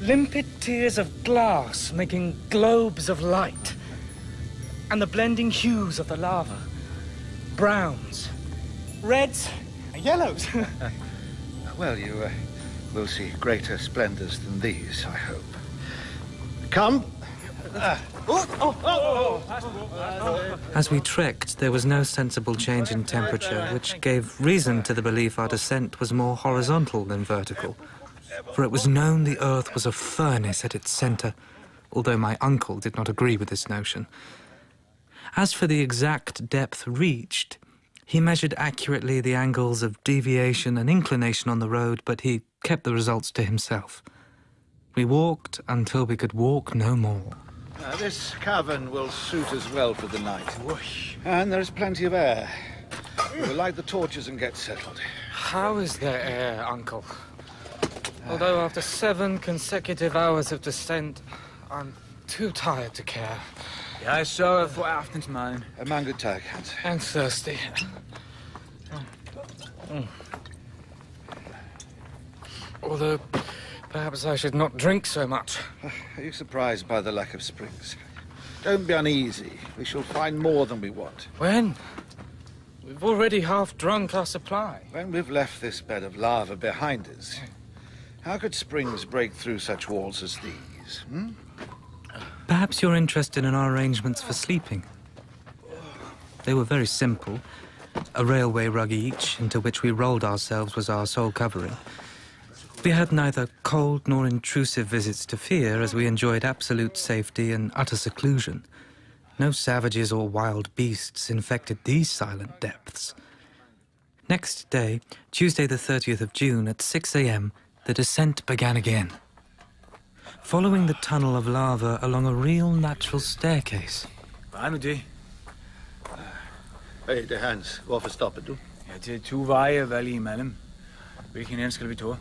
S4: limpid tears of glass making globes of light. And the blending hues of the lava browns, reds, and yellows.
S3: Well, you uh, will see greater splendors than these, I hope. Come.
S2: As we trekked, there was no sensible change in temperature, which gave reason to the belief our descent was more horizontal than vertical. For it was known the Earth was a furnace at its center, although my uncle did not agree with this notion. As for the exact depth reached, he measured accurately the angles of deviation and inclination on the road, but he kept the results to himself. We walked until we could walk no more.
S3: Uh, this cavern will suit us well for the night. Whoosh. And there is plenty of air. We'll light the torches and get settled.
S4: How is there air, Uncle? Although after seven consecutive hours of descent, I'm too tired to care.
S9: Jeg sørger for aftensmaden.
S3: A man good tag, Hans.
S4: And thirsty. Mm. Although, perhaps I should not drink so much.
S3: Are you surprised by the lack of springs? Don't be uneasy. We shall find more than we want.
S4: When? We've already half drunk our supply.
S3: When we've left this bed of lava behind us, how could springs break through such walls as these? Hmm?
S2: Perhaps you're interested in our arrangements for sleeping. They were very simple. A railway rug each, into which we rolled ourselves, was our sole covering. We had neither cold nor intrusive visits to fear, as we enjoyed absolute safety and utter seclusion. No savages or wild beasts infected these silent depths. Next day, Tuesday the 30th of June, at 6 a.m., the descent began again. Following the tunnel of lava along a real natural staircase.
S9: Bare nu det.
S3: Hey, det er Hans. Hvorfor stopper du?
S9: Ja, det er to veje at vælge imellem. Hvilken ende skal vi tage?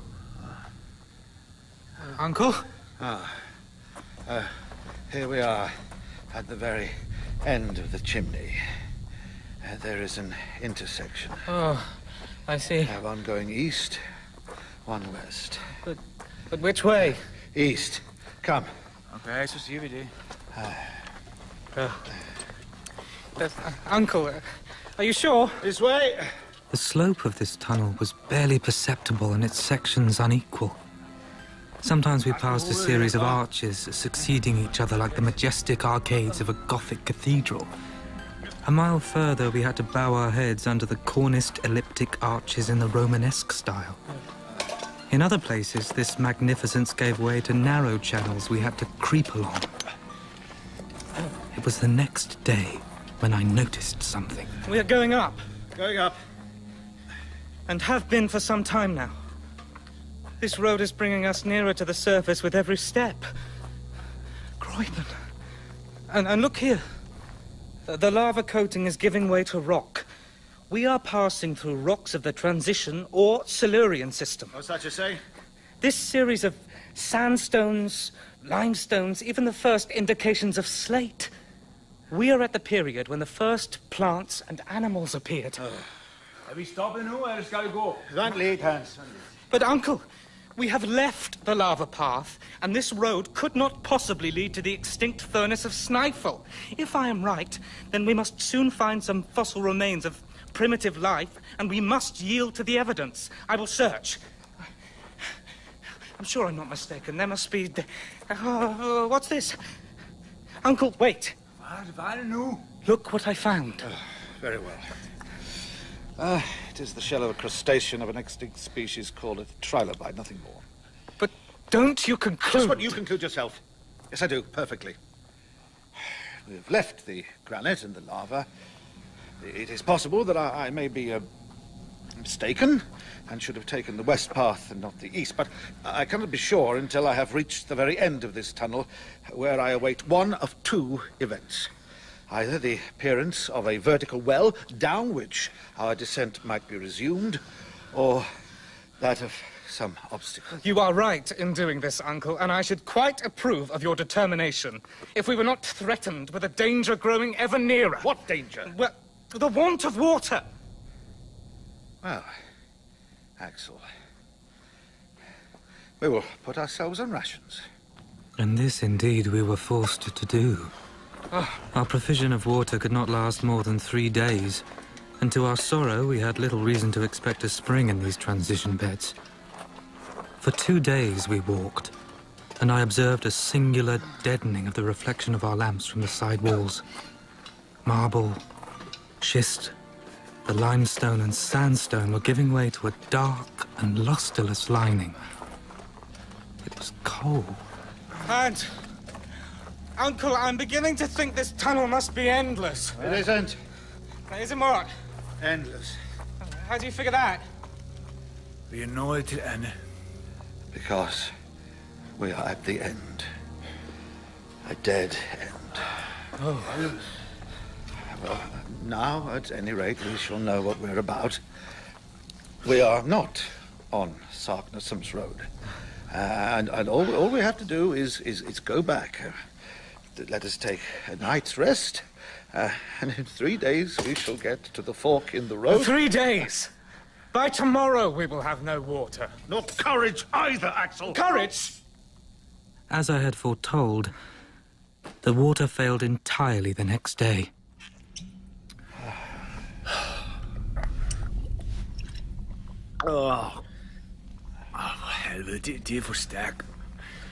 S4: Uncle?
S3: Uh, here we are, at the very end of the chimney. Uh, there is an intersection.
S4: Oh, I see.
S3: Uh, one going east, one west.
S4: But but which way?
S3: East. Come.
S9: Okay, så siger vi det.
S4: Uh, uncle, uh, are you sure?
S3: This way.
S2: The slope of this tunnel was barely perceptible and its sections unequal. Sometimes we passed a series of arches succeeding each other like the majestic arcades of a Gothic cathedral. A mile further, we had to bow our heads under the corniced elliptic arches in the Romanesque style. In other places, this magnificence gave way to narrow channels we had to creep along. It was the next day when I noticed something.
S4: We are going up,
S3: Going up.
S4: and have been for some time now. This road is bringing us nearer to the surface with every step. Gräuben. And, and look here. The, the lava coating is giving way to rock, We are passing through rocks of the Transition or Silurian system.
S8: What's that you say?
S4: This series of sandstones, limestones, even the first indications of slate. We are at the period when the first plants and animals appeared.
S9: Are we stopping now or just gotta go?
S8: Van late, Hans.
S4: But, Uncle, we have left the lava path, and this road could not possibly lead to the extinct furnace of Snæfell. If I am right, then we must soon find some fossil remains of primitive life, and we must yield to the evidence. I will search. I'm sure I'm not mistaken. There must be. Uh, what's this? Uncle, wait.
S9: What? I.
S4: Look what I found.
S3: Very well. It is the shell of a crustacean of an extinct species called a trilobite, nothing more.
S4: But don't you conclude.
S3: Just what you conclude yourself. Yes, I do, perfectly. We've left the granite and the lava. It is possible that I, I may be uh, mistaken and should have taken the west path and not the east, but I cannot be sure until I have reached the very end of this tunnel, where I await one of two events. Either the appearance of a vertical well down which our descent might be resumed, or that of some obstacle.
S4: You are right in doing this, Uncle, and I should quite approve of your determination. If we were not threatened with a danger growing ever nearer.
S3: What danger?
S4: Well, the want of water.
S3: Well, Axel, we will put ourselves on rations.
S2: And this indeed we were forced to do. Our provision of water could not last more than three days, and to our sorrow we had little reason to expect a spring in these transition beds. For two days we walked, and I observed a singular deadening of the reflection of our lamps from the side walls. Marble, schist, the limestone and sandstone were giving way to a dark and lusterless lining. It was cold.
S4: And. Uncle, I'm beginning to think this tunnel must be endless.
S3: It isn't
S4: Is it what?
S3: endless,
S4: How do you figure that?
S9: We know it till end.
S3: because we are at the end. A dead end. Oh. Well, now, at any rate, we shall know what we're about. We are not on Saknussemm's road. Uh, and and all, all we have to do is, is, is go back. Th- let us take a night's rest. Uh, and in three days we shall get to the fork in the road.
S4: Three days. By tomorrow we will have no water.
S8: Nor courage either, Axel.
S4: Courage!
S2: As I had foretold, the water failed entirely the next day.
S9: Åh. Åh, for helvede, det, det er for stærkt.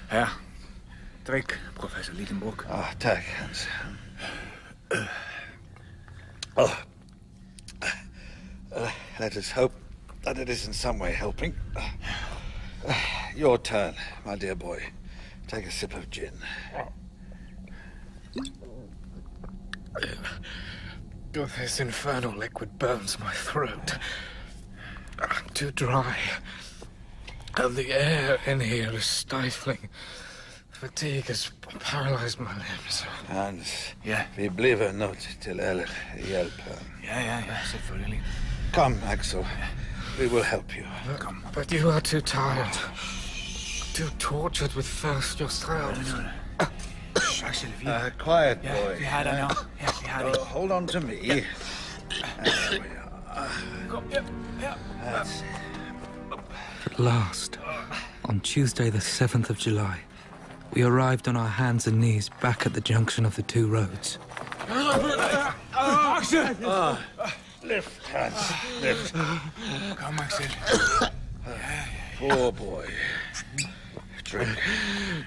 S9: Her, drik, professor Lidenbrock.
S3: Ah, tak, Hans. Oh. Uh, let us hope that it is in some way helping. Uh, your turn, my dear boy. Take a sip of gin.
S4: This infernal liquid burns my throat. I'm too dry. And the air in here is stifling. Fatigue has paralyzed my limbs.
S3: Hans,
S9: Ja.
S3: vi bliver nødt til at hjælpe.
S9: Ja, ja, ja, selvfølgelig.
S3: Come, Axel. We will help you.
S9: Kom.
S4: But you are too tired. Too tortured with thirst yourselves.
S9: Axel, vi,
S3: Uh, quiet,
S9: ja,
S3: boy.
S9: vi har dig nu. Ja, vi har dig.
S3: Uh, hold on to me. There we are.
S9: Kom, ja, ja.
S3: That's
S2: At last, on Tuesday, the 7th of July, we arrived on our hands and knees back at the junction of the two roads.
S9: Axel!
S3: Lift, Hans. Lift.
S9: Kom, Axel.
S3: Poor boy. Drink.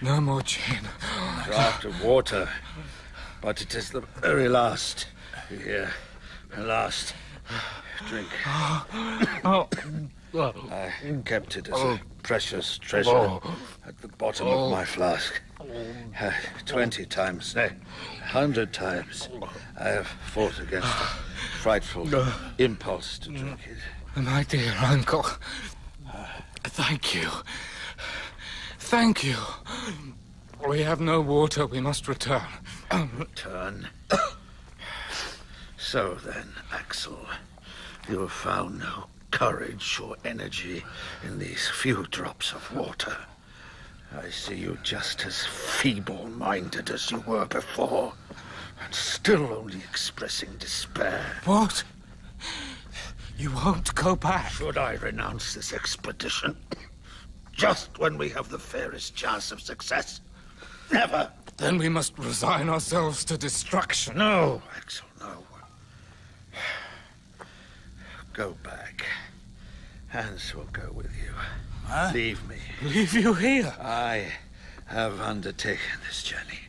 S4: No more gin.
S3: draught of water. But it is the very last. Here. The last. Drink.
S4: Oh,
S3: I kept it as a oh. Precious treasure at the bottom of my flask. Uh, Twenty times, nay, a hundred times, I have fought against a frightful impulse to drink it.
S4: my dear uncle. Thank you. Thank you. We have no water. We must return.
S3: return? So then, Axel, You have found no courage or energy in these few drops of water. I see you just as feeble minded as you were before, and still only expressing despair.
S4: What? You won't go back?
S3: Should I renounce this expedition? Just when we have the fairest chance of success? Never!
S4: Then we must resign ourselves to destruction.
S3: No, Axel, no. Go back. Hans will go with you. Leave me.
S4: Leave you here?
S3: I have undertaken this journey.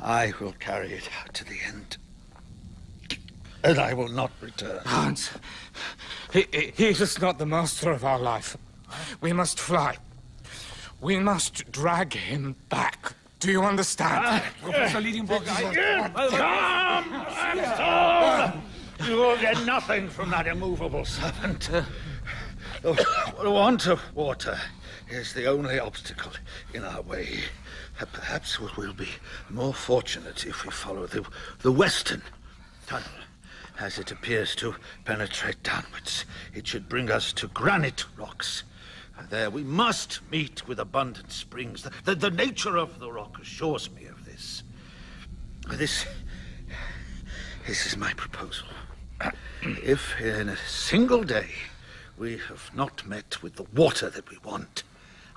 S3: I will carry it out to the end. And I will not return.
S4: Hans, he, he, he is not the master of our life. We must fly. We must drag him back. Do you understand? Ah.
S8: Professor Lidenbrock
S3: Come! Axel! You will get nothing from that immovable servant. Uh, The want of water is the only obstacle in our way. Uh, Perhaps we will be more fortunate if we follow the, the western tunnel. As it appears to penetrate downwards, it should bring us to granite rocks. And There we must meet with abundant springs. The, the, the nature of the rock assures me of this. This, this is my proposal. If in a single day we have not met with the water that we want,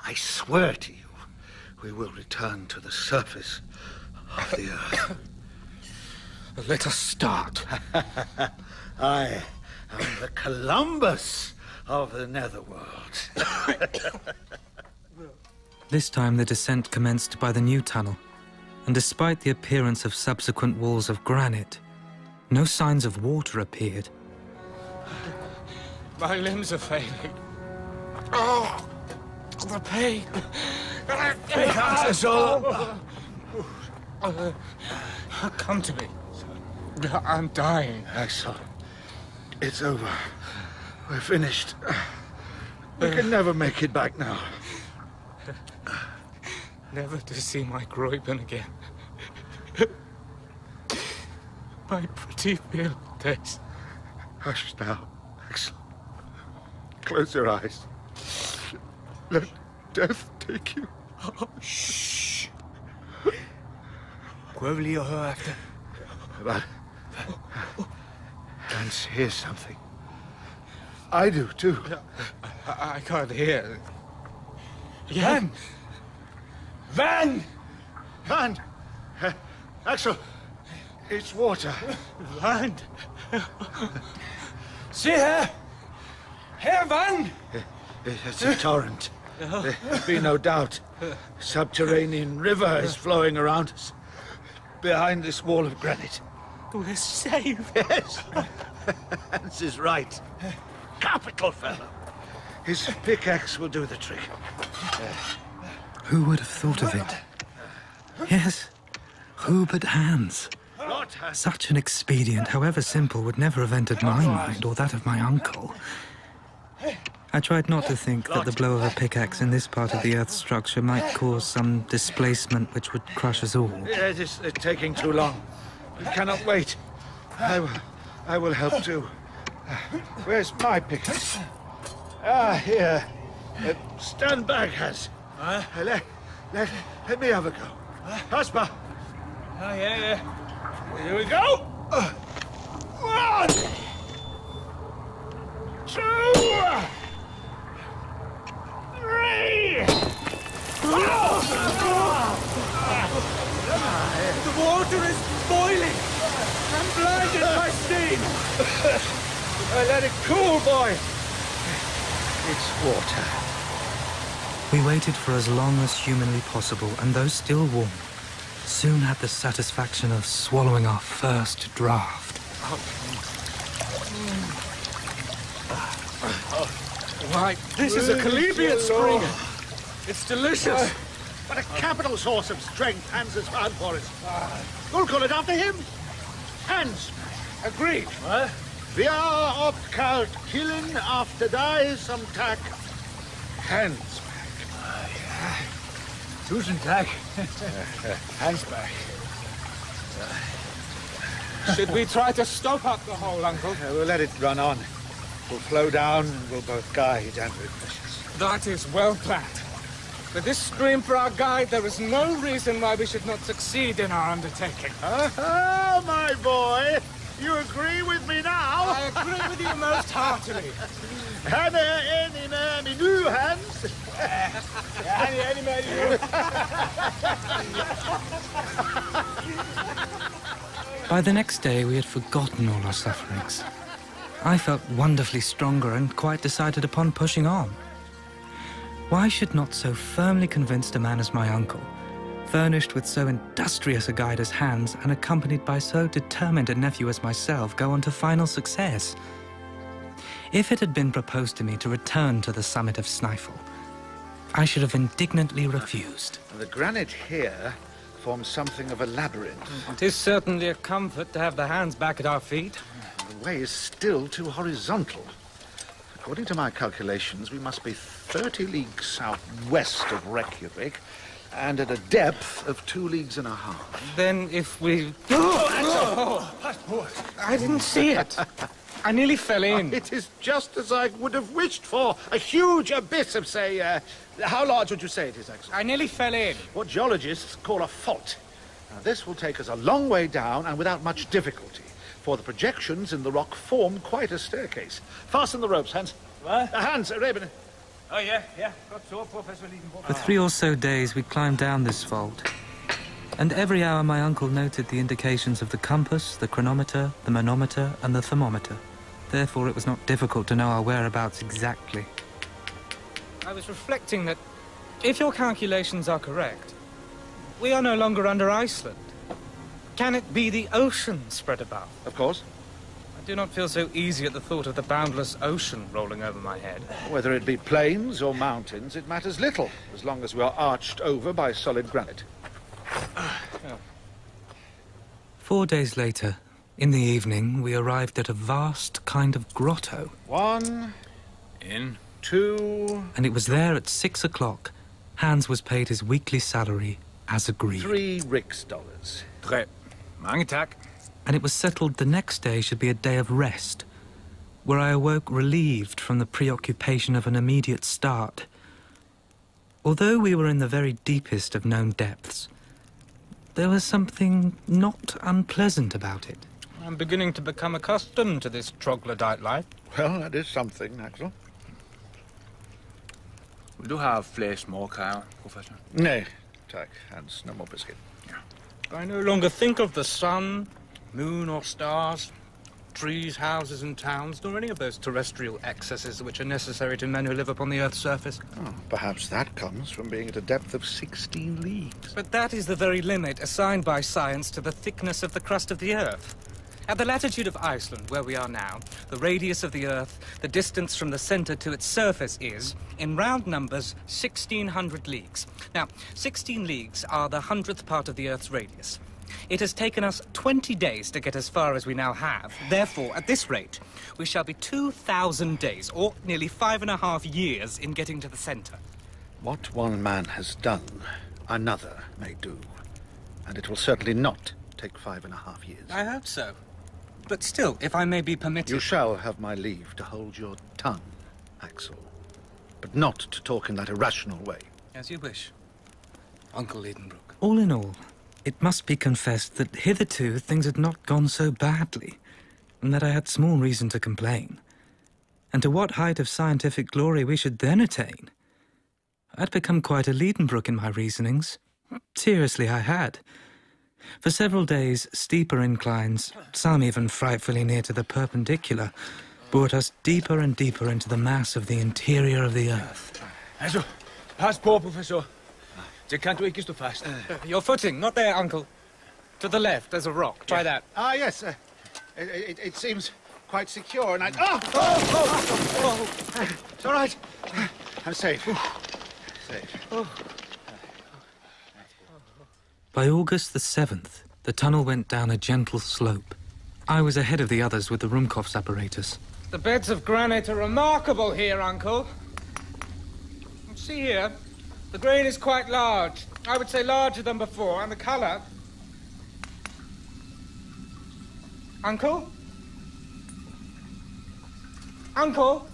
S3: I swear to you, we will return to the surface of the earth.
S4: Let us start.
S3: I am the Columbus of the netherworld.
S2: This time the descent commenced by the new tunnel, and despite the appearance of subsequent walls of granite, no signs of water appeared.
S4: My limbs are failing. Oh, the pain. Uh, Come to me. I'm dying.
S3: Axel, it's over. We're finished. We can never make it back now.
S4: Never to see my Gräuben again. my pretty Philtes.
S3: Hush now. Close your eyes. Let death take you.
S9: Shh. Prøv lige her after. efter.
S3: But Hans hears something. I do too.
S4: I, I can't hear.
S9: Vand! Vand!
S3: Van! Uh, Axel! It's water.
S4: Land.
S9: See her! Her er!
S3: It's a torrent. There be no doubt. Subterranean river is uh-huh. flowing around us. Behind this wall of granite.
S4: We're saved.
S3: Yes. Hans is right. Capital fellow. His pickaxe will do the trick.
S2: Uh, who would have thought of it? Yes, who but Hans. Such an expedient, however simple, would never have entered my mind or that of my uncle. I tried not to think that the blow of a pickaxe in this part of the Earth's structure might cause some displacement which would crush us all.
S3: It is uh, taking too long. We cannot wait. I will, I will help too. Uh, Where's my pickaxe? Ah, here. Uh, stand back, Hans. Uh, let, let, let me have a go. Husband.
S9: Ja, ja, ja.
S3: Here we go. One, two, three.
S9: The water is boiling! I'm blinded by steam!
S3: Uh, let it cool, boy. It's water.
S2: We waited for as long as humanly possible, and though still warm, soon had the satisfaction of swallowing our first draft.
S4: Why, this is a chalybeate spring. It's delicious.
S3: What a capital source of strength Hans has found for us. We'll call it after him. Hans.
S4: Agreed.
S3: We are ob kalt killen after die some tack. Hans.
S9: Tusind Hansbach.
S4: Should we try to stop up the hole, Uncle?
S3: Uh, we'll let it run on. Will flow down and will both guide and refresh us.
S4: That is well planned. With this stream for our guide, there is no reason why we should not succeed in our undertaking.
S8: Oh, my boy! You agree with me now?
S4: I agree with you most heartily.
S8: Är det en med mig nu, Hans? Ja, ni är med nu.
S2: By the next day, we had forgotten all our sufferings. I felt wonderfully stronger and quite decided upon pushing on. Why should not so firmly convinced a man as my uncle, furnished with so industrious a guide as Hans and accompanied by so determined a nephew as myself, go on to final success? If it had been proposed to me to return to the summit of Snæfell, I should have indignantly refused.
S3: The granite here forms something of a labyrinth.
S4: It is certainly a comfort to have the Hansbach at our feet.
S3: The way is still too horizontal. According to my calculations, we must be 30 leagues southwest of Reykjavik and at a depth of two leagues and a half.
S4: Then if we... Oh, I didn't see it. I nearly fell in.
S8: It is just as I would have wished for. A huge abyss of, say, uh, how large would you say it is, Axel?
S4: I nearly fell in.
S8: What geologists call a fault.
S3: Now, this will take us a long way down and without much difficulty, for the projections in the rock form quite a staircase. Fasten the ropes, Hans.
S8: What?
S3: Uh, Hans, uh, Raven.
S8: Oh, yeah, yeah. Got so, Professor Lidenbrock.
S2: For three or so days, we climbed down this vault. And every hour, my uncle noted the indications of the compass, the chronometer, the manometer, and the thermometer. Therefore, it was not difficult to know our whereabouts exactly.
S4: I was reflecting that if your calculations are correct, we are no longer under Iceland. Can it be the ocean spread about?
S3: Of course.
S4: I do not feel so easy at the thought of the boundless ocean rolling over my head.
S3: Whether it be plains or mountains, it matters little, as long as we are arched over by solid granite.
S2: Four days later, in the evening, we arrived at a vast kind of grotto,
S3: One,
S9: In.
S3: two,
S2: and it was there at six o'clock. Hans was paid his weekly salary as agreed.
S3: three rix dollars.
S9: Tre. Mange tak.
S2: and it was settled the next day should be a day of rest, where I awoke relieved from the preoccupation of an immediate start. Although we were in the very deepest of known depths, there was something not unpleasant about it.
S4: I'm beginning to become accustomed to this troglodyte life.
S3: Well, that is something, Axel.
S9: Vil du have flere småkager, professor?
S3: Nay, tak, Hans, no more biscuit.
S4: I no longer think of the sun, moon, or stars, trees, houses, and towns, nor any of those terrestrial excesses which are necessary to men who live upon the Earth's surface.
S3: Oh, perhaps that comes from being at a depth of 16 leagues.
S4: But that is the very limit assigned by science to the thickness of the crust of the Earth. At the latitude of Iceland, where we are now, the radius of the Earth, the distance from the center to its surface is, in round numbers, 1600 leagues. Now, 16 leagues are the hundredth part of the Earth's radius. It has taken us 20 days to get as far as we now have. Therefore, at this rate, we shall be 2,000 days, or nearly five and a half years, in getting to the center.
S3: What one man has done, another may do. And it will certainly not take five and a half years.
S4: I hope so. But still, if I may be permitted.
S3: You shall have my leave to hold your tongue, Axel. But not to talk in that irrational way.
S4: As you wish. Uncle Lidenbrock.
S2: All in all, it must be confessed that hitherto things had not gone so badly, and that I had small reason to complain. And to what height of scientific glory we should then attain? I'd become quite a Lidenbrock in my reasonings. Seriously, I had. For several days, steeper inclines, some even frightfully near to the perpendicular, brought us deeper and deeper into the mass of the interior of the earth.
S9: Altså, pas på, professor. Det kan du ikke stå fast.
S4: Your footing, not there, Uncle. To the left, there's a rock. Try that.
S8: Ah, yes. Uh, it, it, it seems quite secure, and I... Oh! Oh! Oh! oh. It's all right. I'm safe. Safe.
S2: By August the 7th, the tunnel went down a gentle slope. I was ahead of the others with the Ruhmkorff's apparatus.
S4: The beds of granite are remarkable here, Uncle. See here, the grain is quite large. I would say larger than before, and the colour. Uncle? Uncle?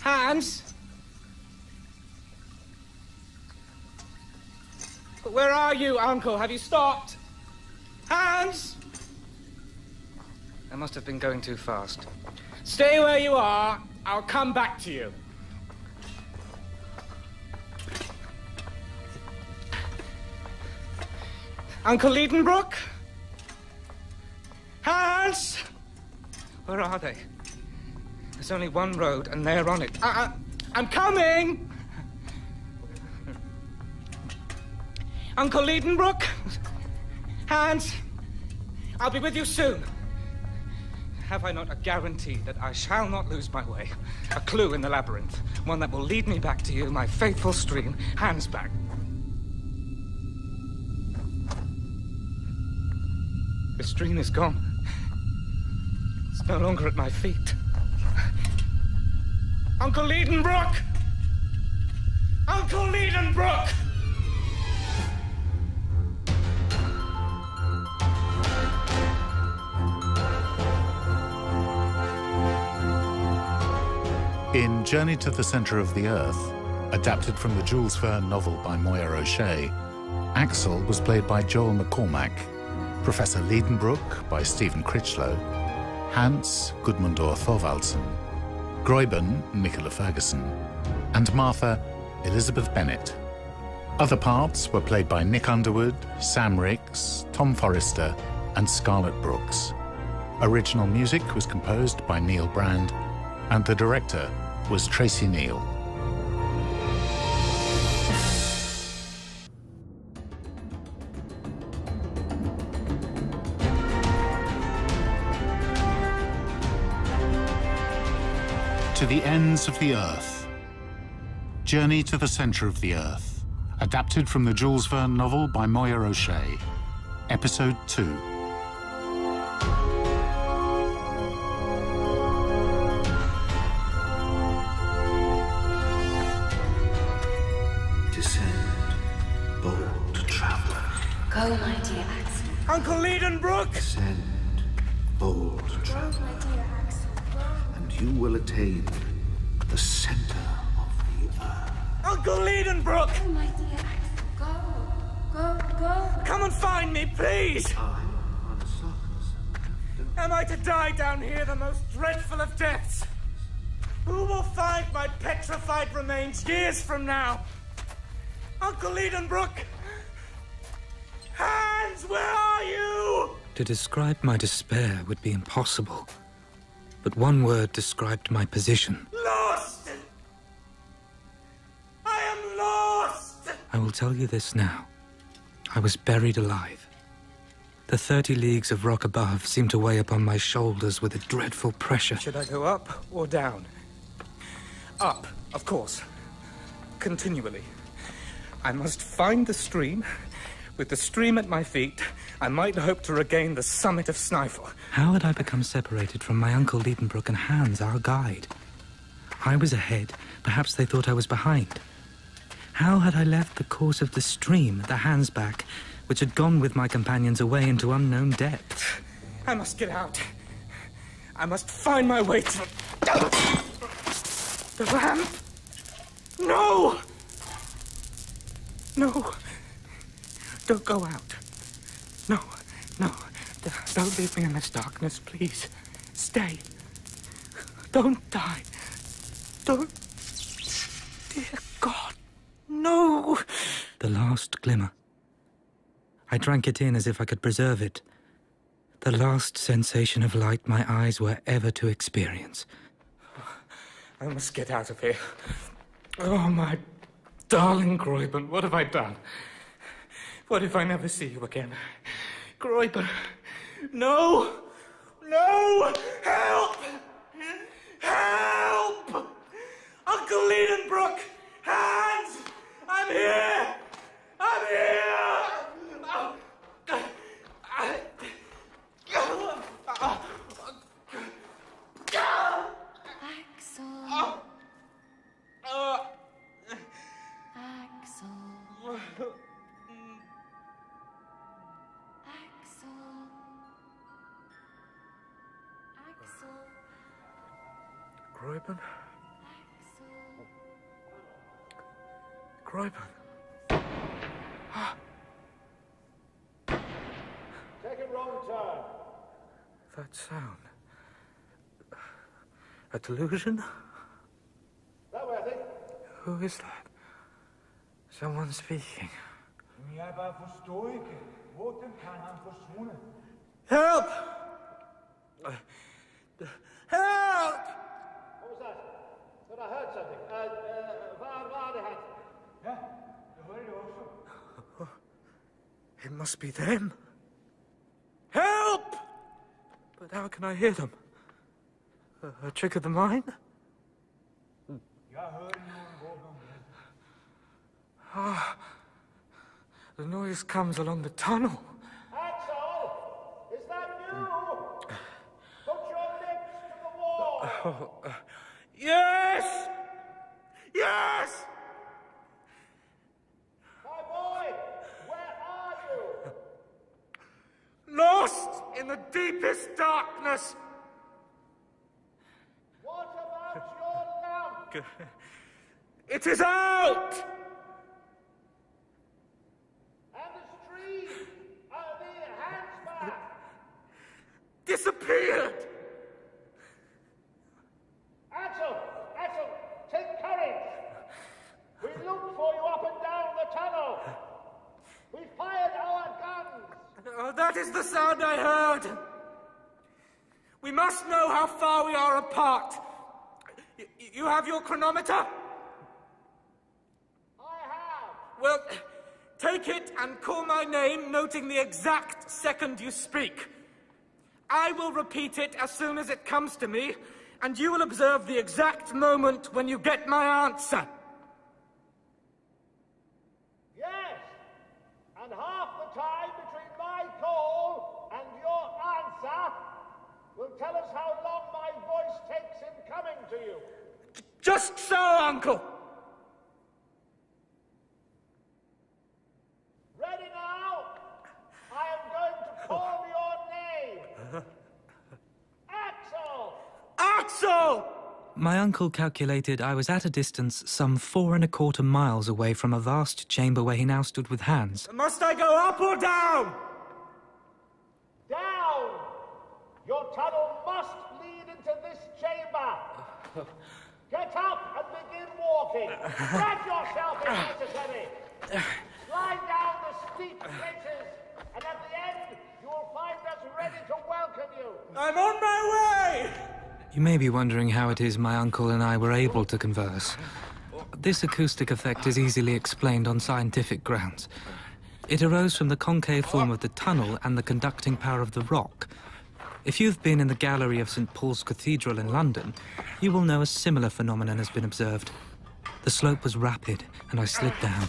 S4: Hans? Where are you, Uncle? Have you stopped? Hans? I must have been going too fast. Stay where you are. I'll come back to you. Uncle Lidenbrock? Hans? Where are they? There's only one road, and they're on it. I, I, I'm coming! Uncle Lidenbrock? Hans? I'll be with you soon. Have I not a guarantee that I shall not lose my way? A clue in the labyrinth, one that will lead me back to you, my faithful stream, Hansbach. The stream is gone. It's no longer at my feet. Uncle Lidenbrock! Uncle Lidenbrock!
S1: In Journey to the Centre of the Earth, adapted from the Jules Verne novel by Moya O'Shea, Axel was played by Joel McCormack, Professor Lidenbrock by Stephen Critchlow, Hans Gudmundur Thorvaldsen, Gräuben Nicola Ferguson, and Martha Elizabeth Bennett. Other parts were played by Nick Underwood, Sam Ricks, Tom Forrester, and Scarlett Brooks. Original music was composed by Neil Brand, and the director was Tracy Neal. To the Ends of the Earth. Journey to the Centre of the Earth. Adapted from the Jules Verne novel by Moya O'Shea. Episode 2.
S3: Attain the center of the earth.
S4: Uncle Lidenbrock!
S7: Go, oh, my dear Go. Go, go.
S4: Come and find me, please!
S3: I, on Sarkis,
S4: Am I to die down here, the most dreadful of deaths? Who will find my petrified remains years from now? Uncle Lidenbrock! Hans, where are you?
S2: To describe my despair would be impossible. But one word described my position.
S4: Lost! I am lost!
S2: I will tell you this now. I was buried alive. The thirty leagues of rock above seemed to weigh upon my shoulders with a dreadful pressure.
S4: Should I go up or down? Up, of course. Continually. I must find the stream. With the stream at my feet, I might hope to regain the summit of Snæfell.
S2: How had I become separated from my uncle Lidenbrock and Hans, our guide? I was ahead. Perhaps they thought I was behind. How had I left the course of the stream at the Hansbach, which had gone with my companions away into unknown depths?
S4: I must get out. I must find my way to the lamp. No! No. Don't go out. No, no. Don't leave me in this darkness, please. Stay. Don't die. Don't. Dear God, no!
S2: The last glimmer. I drank it in as if I could preserve it. The last sensation of light my eyes were ever to experience.
S4: I must get out of here. Oh, my darling Gräuben, what have I done? What if I never see you again? Gräuben, no! No! Help! Help! Uncle Lidenbrock! Hans! I'm here! I'm here! Oh,
S7: Axel.
S4: Uh,
S7: Axel. Axel. Axel.
S4: Gräuben? Gräuben?
S3: Take a wrong turn.
S4: That sound. A delusion?
S3: That way, I think.
S4: Who is that? Someone speaking.
S9: Help! jeg bare forstår ikke. Hvordan kan han forsvundet?
S4: Help! Help!
S3: What was that? Thought I heard something. Uh, uh, var, var det han?
S9: Ja, jeg hørte det.
S4: It must be them. Help! But how can I hear them? A, a trick of the mind? Ah, the noise comes along the tunnel.
S3: Axel! Is that you? Put your lips to the wall!
S4: Oh, uh, yes! Yes!
S3: My boy, where are you?
S4: Lost in the deepest darkness.
S3: What about your lamp?
S4: It is out!
S3: And the stream? Uh, the Hansbach?
S4: Disappeared!
S3: Axel! Axel! Take courage! We looked for you up and down the tunnel! We fired our guns!
S4: Oh, that is the sound I heard. We must know how far we are apart. Y- you have your chronometer?
S3: I have!
S4: Well, take it and call my name, noting the exact second you speak. I will repeat it as soon as it comes to me, and you will observe the exact moment when you get my answer.
S3: Yes! And half the time between my call and your answer will tell us how long my voice takes in coming to you.
S4: Just so, Uncle.
S3: Ready now? I am going to call oh. your name. Axel!
S4: Axel!
S2: My uncle calculated I was at a distance some four and a quarter miles away from a vast chamber where he now stood with hands.
S4: Must I go up or down?
S3: Down! Your tunnel must lead into this chamber. Get up and begin walking. Spread yourself if necessary. Slide down the steep places, and at the end, you will find us ready to welcome you.
S4: I'm on my way!
S2: You may be wondering how it is my uncle and I were able to converse. This acoustic effect is easily explained on scientific grounds. It arose from the concave form of the tunnel and the conducting power of the rock. If you've been in the gallery of St. Paul's Cathedral in London, you will know a similar phenomenon has been observed. The slope was rapid, and I slid down.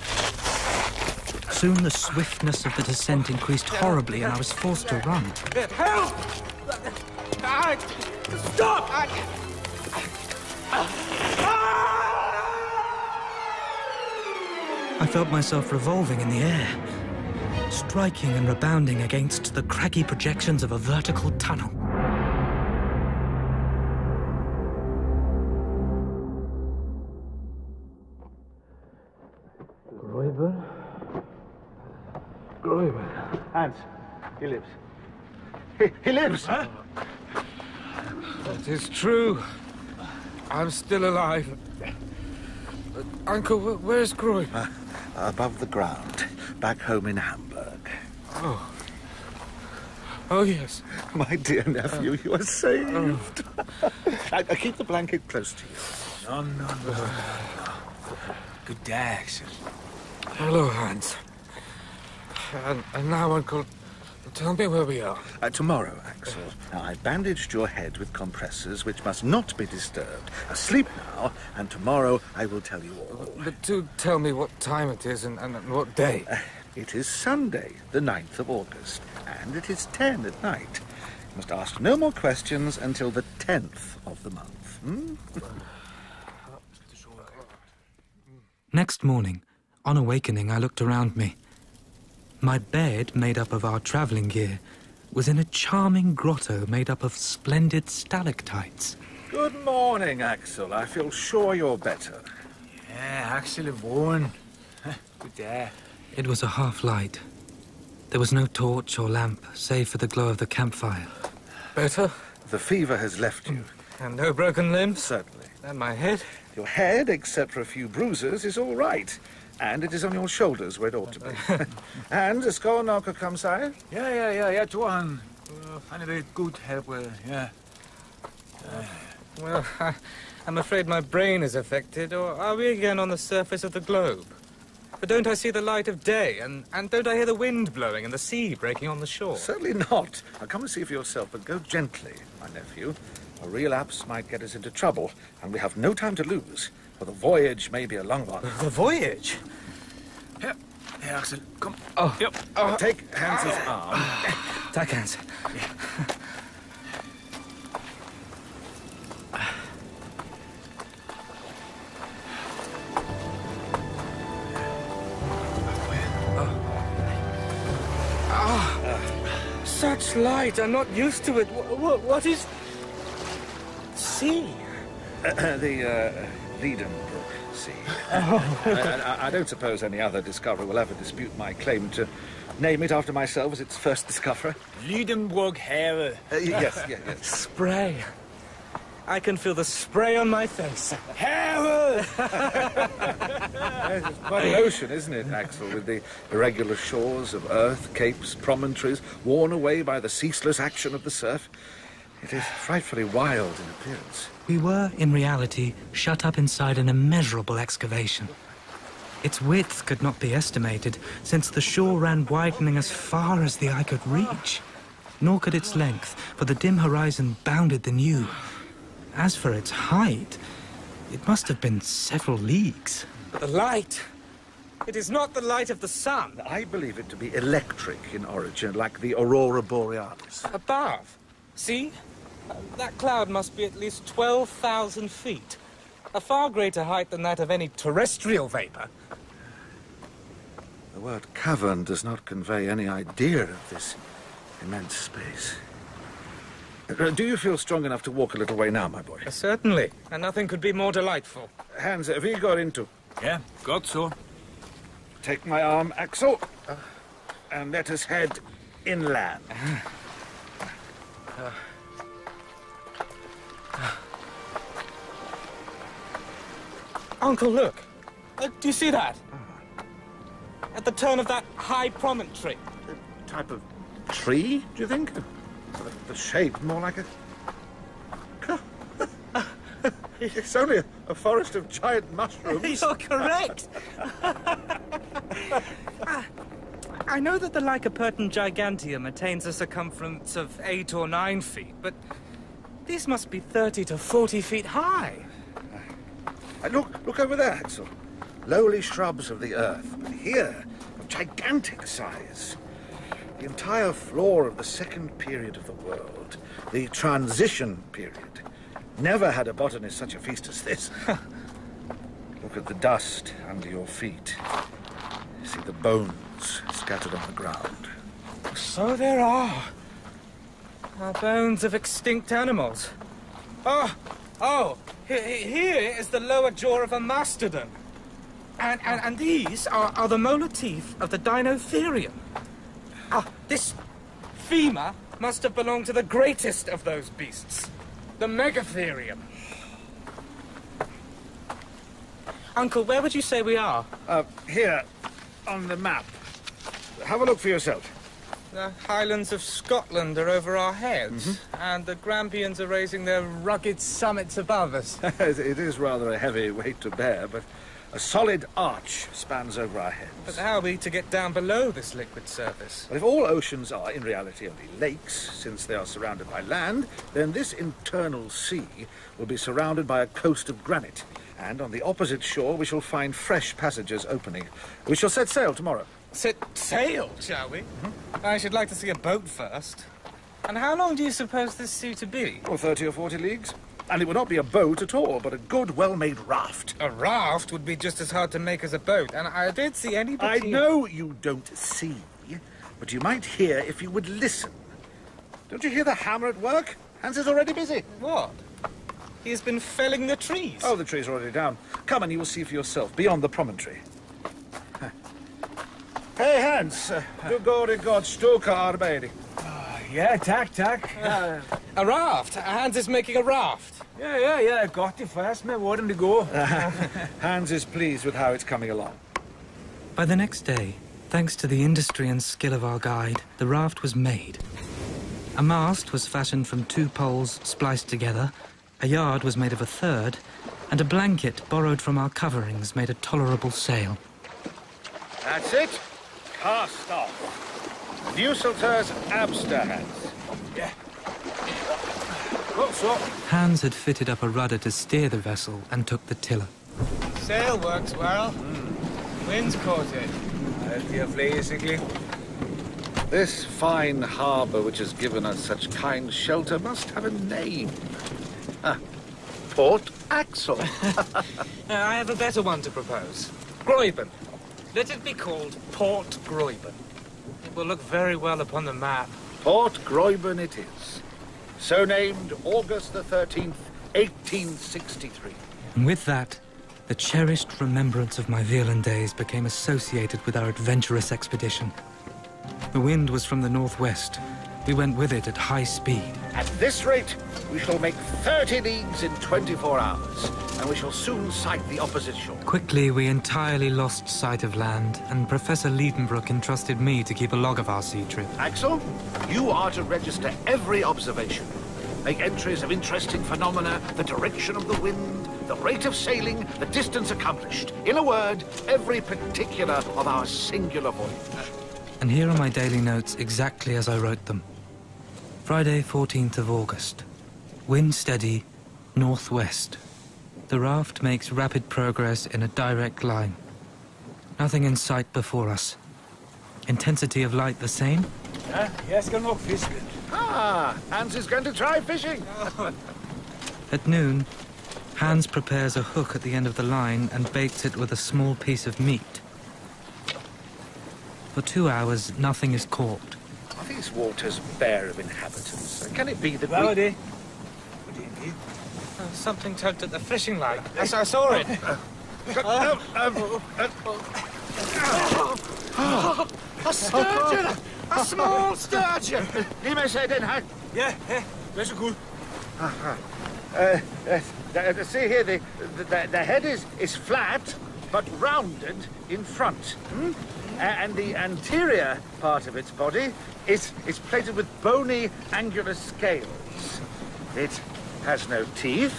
S2: Soon the swiftness of the descent increased horribly, and I was forced to run.
S4: Help! I, stop! I,
S2: I felt myself revolving in the air, striking and rebounding against the craggy projections of a vertical tunnel.
S4: Gräuben? Gräuben.
S10: Hans, he lives. He, he lives! Huh?
S4: It is true. I'm still alive. Uncle, where's Gräuben?
S11: Uh, above the ground, back home in Hamburg.
S4: Oh. Oh, yes.
S11: My dear nephew, you are saved. Oh. I, I keep the blanket close to you.
S4: No, no, no. Good day, Axel. Hello, Hans. And, and now, Uncle, tell me where we are.
S11: Uh, tomorrow, Axel. Now, I bandaged your head with compressors, which must not be disturbed. Sleep now, and tomorrow I will tell you all.
S4: But do tell me what time it is and, and, and what day.
S11: Uh, it is Sunday, the 9th of August, and it is 10 at night. You must ask no more questions until the 10th of the month. Hmm?
S2: Next morning, on awakening, I looked around me. My bed, made up of our travelling gear, was in a charming grotto made up of splendid stalactites.
S3: Good morning, Axel. I feel sure you're better.
S12: Yeah, Axel är våren. Good day.
S2: It was a half light. There was no torch or lamp, save for the glow of the campfire.
S4: Better?
S3: The fever has left you.
S4: And no broken limbs?
S3: Certainly.
S4: And my head?
S3: Your head, except for a few bruises, is all right. And it is on your shoulders where it ought to be. and ska Naka come, sire?
S12: Ja, ja, ja, jag tror han... Han är väldigt god helvete, ja.
S4: Well, I, I'm afraid my brain is affected, or are we again on the surface of the globe? But don't I see the light of day, and, and don't I hear the wind blowing and the sea breaking on the shore?
S3: Certainly not. Now come and see for yourself, but go gently, my nephew. A relapse might get us into trouble, and we have no time to lose, for the voyage may be a long one.
S4: The voyage?
S12: Her, her Axel, come.
S4: Oh,
S12: Yep.
S3: Now take Hans's ah. arm.
S4: Ah. Take Hans. Ah, Such light. I'm not used to it. What, what is... Sea?
S3: Uh, uh, the uh, Lidenbrock Sea. I, I- I don't suppose any other discoverer will ever dispute my claim to name it after myself as its first discoverer.
S12: Lidenbrock Herre.
S3: Uh, yes, yes, yes.
S4: Spray. I can feel the spray on my face.
S12: Herre!
S3: Yes, it's quite an ocean, isn't it, Axel, with the irregular shores of earth, capes, promontories, worn away by the ceaseless action of the surf. It is frightfully wild in appearance.
S2: We were, in reality, shut up inside an immeasurable excavation. Its width could not be estimated, since the shore ran widening as far as the eye could reach. Nor could its length, for the dim horizon bounded the new. As for its height, it must have been several leagues.
S4: The light. It is not the light of the sun.
S3: I believe it to be electric in origin, like the aurora borealis.
S4: Above. See? Uh, That cloud must be at least 12,000 feet. A far greater height than that of any terrestrial vapor.
S3: The word cavern does not convey any idea of this immense space. Uh, Do you feel strong enough to walk a little way now, my boy?
S4: Uh, Certainly. And nothing could be more delightful.
S3: Hans, have you got into?
S12: Yeah, godt så.
S3: Take my arm, Axel, and let us head inland.
S4: Uncle, look. Uh, do you see that? At the turn of that high promontory.
S3: A Type of tree, do you think? The, the shape more like a. it's only a, a forest of giant mushrooms.
S4: You're correct. I know that the Lycoperdon giganteum attains a circumference of eight or nine feet, but these must be 30 to 40 feet high.
S3: Uh, look, look over there, Axel. Lowly shrubs of the earth, but here of gigantic size. The entire floor of the second period of the world, the transition period. Never had a botanist such a feast as this. look at the dust under your feet. See the bones scattered on the ground.
S4: So there are. Are bones of extinct animals. Oh, oh, he- here is the lower jaw of a mastodon. And, and, and these are, are the molar teeth of the Dinotherium. Ah, this femur must have belonged to the greatest of those beasts, the Megatherium. Uncle, where would you say we are?
S3: Uh, here, on the map. Have a look for yourself.
S4: The highlands of Scotland are over our heads, mm-hmm. and the Grampians are raising their rugged summits above us.
S3: it is rather a heavy weight to bear, but a solid arch spans over our heads.
S4: But how are we to get down below this liquid surface?
S3: But if all oceans are in reality only lakes, since they are surrounded by land, then this internal sea will be surrounded by a coast of granite. And on the opposite shore, we shall find fresh passages opening. We shall set sail tomorrow.
S4: Set sail, shall we? Mm-hmm. I should like to see a boat first. And how long do you suppose this sea to be?
S3: Or 30 or 40 leagues. And it would not be a boat at all, but a good, well-made raft.
S4: A raft would be just as hard to make as a boat, and I did see
S3: I
S4: anybody.
S3: know you don't see, but you might hear if you would listen. Don't you hear the hammer at work? Hans is already busy.
S4: What? He has been felling the trees.
S13: Oh, the trees are already down. Come and you will see for yourself, beyond the promontory. Hey, Hans. Uh, du går i gott stycke arbete.
S9: Ja, tack, tack. Ja,
S4: A raft. Hans is making a raft.
S9: ja, ja, ja godt i fast med hvordan det går.
S13: Hans is pleased with how it's coming along.
S2: By the next day, thanks to the industry and skill of our guide, the raft was made. A mast was fashioned from two poles spliced together, a yard was made of a third, and a blanket borrowed from our coverings made a tolerable sail.
S3: That's it. Cast off. Newselter's Abster, Hans.
S9: Godt så.
S2: Hans had fitted up a rudder to steer the vessel and took the tiller.
S4: Sail works well. Wind's caught it.
S9: Alt det er flæsikligt.
S13: This fine harbour which has given us such kind shelter must have a name. Ah, Port Axel.
S4: Uh, I have a better one to propose. Gräuben. Let it be called Port Gräuben. It will look very well upon the map.
S13: Port Gräuben it is. So named August the 13th, 1863.
S2: And with that, the cherished remembrance of my Virland days became associated with our adventurous expedition. The wind was from the northwest. We went with it at high speed.
S3: At this rate, we shall make 30 leagues in 24 hours, and we shall soon sight the opposite shore.
S2: Quickly, we entirely lost sight of land, and Professor Lidenbrock entrusted me to keep a log of our sea trip.
S3: Axel, you are to register every observation. Make entries of interesting phenomena, the direction of the wind, the rate of sailing, the distance accomplished. In a word, every particular of our singular voyage.
S2: And here are my daily notes exactly as I wrote them. Friday, 14th of August. Wind steady, northwest. The raft makes rapid progress in a direct line. Nothing in sight before us. Intensity of light the same?
S9: Ja, jeg skal nok fiske.
S3: Ah, Hans is going to try fishing.
S2: At noon, Hans prepares a hook at the end of the line and baits it with a small piece of meat. For two hours, nothing is caught.
S3: Are these waters bare of inhabitants? Can it be that
S9: Hvad
S3: we...
S9: var det?
S4: Oh, something tugged at the fishing line. Yes, I saw it.
S3: Um, um, uh, a sturgeon! A small sturgeon! He may say den.
S9: Ja, ja. Vær så god.
S3: Uh, uh, uh, see here, the, the, the head is, is flat, but rounded in front. hmm? And the anterior part of its body is, is plated with bony, angular scales. It has no teeth,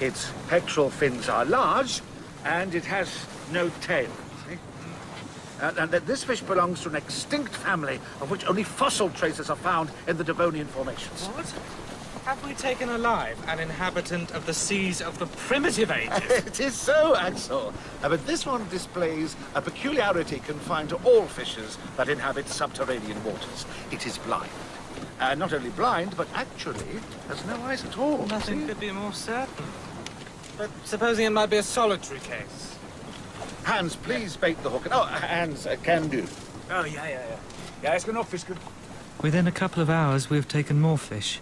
S3: its pectoral fins are large, and it has no tail. And, and that this fish belongs to an extinct family of which only fossil traces are found in the Devonian formations.
S4: What? Have we taken alive an inhabitant of the seas of the primitive ages?
S3: it is so, Axel. Uh, but this one displays a peculiarity confined to all fishes that inhabit subterranean waters. It is blind. Uh, not only blind, but actually has no eyes at all.
S4: Nothing
S3: See?
S4: could be more certain. But supposing it might be a solitary case.
S3: Hans, please bait the hook. Oh, Hans uh, can do.
S9: Åh, ja, ja, ja. Ja, jeg skal nok fiske.
S2: Within a couple of hours, we have taken more fish.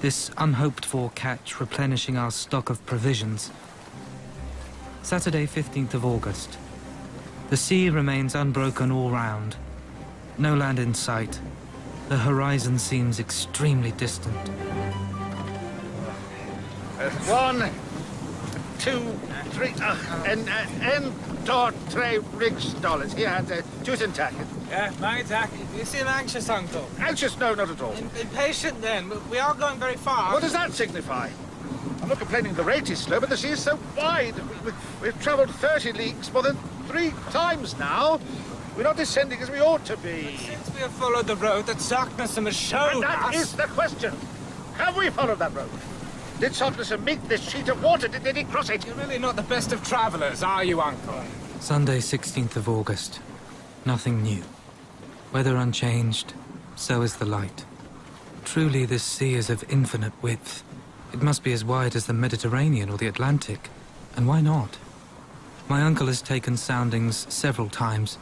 S2: This unhoped for catch replenishing our stock of provisions. Saturday, 15th of August. The sea remains unbroken all round. No land in sight. The horizon seems extremely distant.
S3: One, two, three, uh, and, uh, and, two, three rix-dollars. Here, Hans, uh, tusen tack.
S9: Yeah, my tak.
S4: You seem anxious, Uncle.
S3: Anxious? No, not at all.
S4: Im- impatient, then. We- We are going very far.
S3: What does that signify? I'm not complaining the rate is slow, but the sea is so wide. We, we, have travelled 30 leagues more than three times now. We're not descending as we ought to be.
S4: Since we have followed the road that Saknussemm has shown
S3: And that
S4: us...
S3: is the question. Have we followed that road? Did Saknussemm meet this sheet of water? Did, did he cross it?
S4: You're really not the best of travellers, are you, Uncle?
S2: Sunday, 16th of August. Nothing new. Weather unchanged, so is the light. Truly, this sea is of infinite width. It must be as wide as the Mediterranean or the Atlantic. And why not? My uncle has taken soundings several times.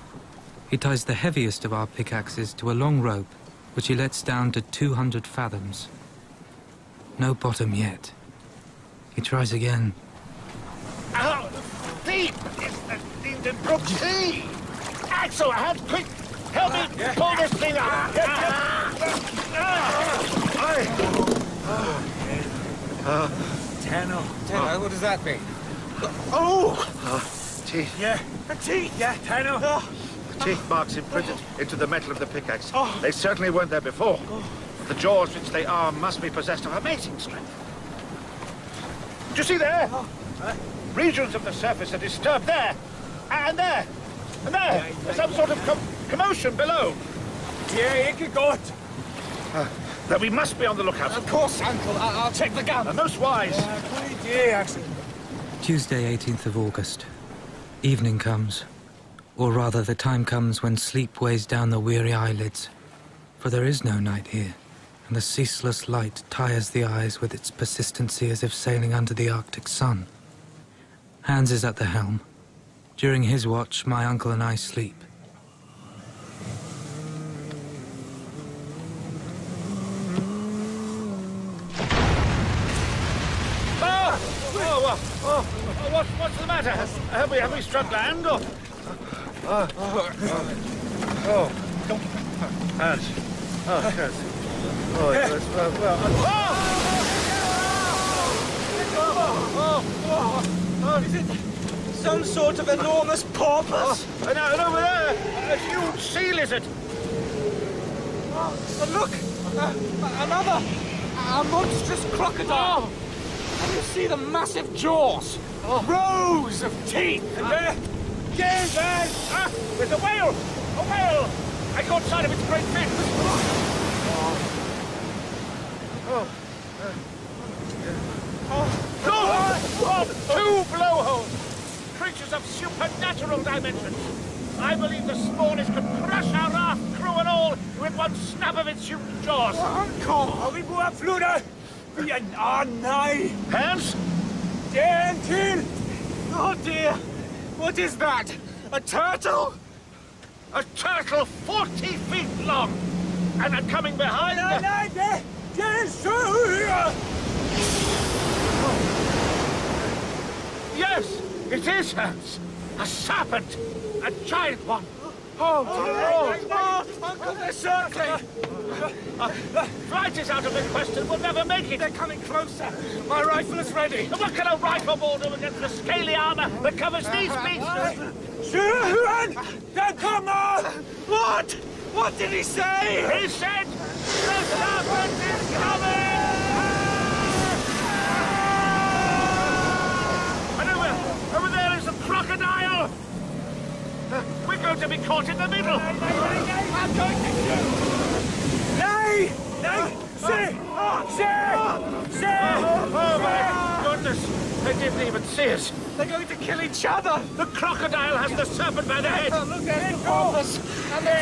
S2: He ties the heaviest of our pickaxes to a long rope, which he lets down to 200 fathoms. No bottom yet. He tries again.
S3: Oh, Dean! It's the Dean Brook Sea! Axel, a hand, quick! Help me pull this thing up!
S4: Tenno. Tenno, oh. oh, what does that mean?
S3: Oh! Teeth.
S4: Yeah. Teeth. Yeah, Tenno.
S3: Teeth marks imprinted into the metal of the pickaxe. They certainly weren't there before. The jaws which they are must be possessed of amazing strength. Do you see there? Regions of the surface are disturbed there, and there, and there. There's some sort of com commotion below.
S4: Yeah, ikke godt.
S3: That we must be on the lookout.
S4: Of course, Uncle. I I'll check the gun.
S3: Uh, most wise.
S4: Good idea, Axel.
S2: Tuesday, 18th of August. Evening comes. Or rather, the time comes when sleep weighs down the weary eyelids. For there is no night here, and the ceaseless light tires the eyes with its persistency as if sailing under the Arctic sun. Hans is at the helm. During his watch, my uncle and I sleep.
S3: Ah! Oh, oh, oh, oh, what, what's the matter? Have we, have we struck land or? Oh, oh, oh. Hans. Oh. Oh, yes. Well, well. Oh!
S4: Is it some sort of enormous porpoise?
S3: And, uh, and over there, a huge sea lizard.
S4: And look! Uh, another! A monstrous crocodile! And you see the massive jaws! Rows of teeth! And there,
S3: Yes, yes. Ah, there's a whale! A whale! I caught sight of its great fin. Oh. Oh. Oh. Two blowholes! Creatures of supernatural dimensions! I believe the spawners could crush our raft, crew and all, with one snap of its huge jaws.
S4: Vi borde flytte? Vi er... Åh, nej!
S3: Hans?
S4: Det er en til! Oh dear! What is that? A turtle?
S3: A turtle 40 feet long! And, and coming behind...
S4: Nej, nej, det, det er!
S3: Yes, it is, Hans. A serpent. A giant one.
S4: Oh, dear. Oh, Uncle, they're circling!
S3: Flight is out of the question. We'll never make it.
S4: They're coming closer. My rifle is ready.
S3: What can a rifle ball do against the scaly armor that covers these beasts?
S4: Sjöhuan! Den kommer! What? What did he say?
S3: He said, the serpent is coming! Over there is a crocodile! We're going to be caught in the middle!
S4: I'm going to shoot! Nej! Nej! Se! Se! Se!
S3: Oh, my goodness! They didn't even see us.
S4: They're going to kill each other!
S3: The crocodile has the serpent by the head!
S4: Look at it! porpoise! And the!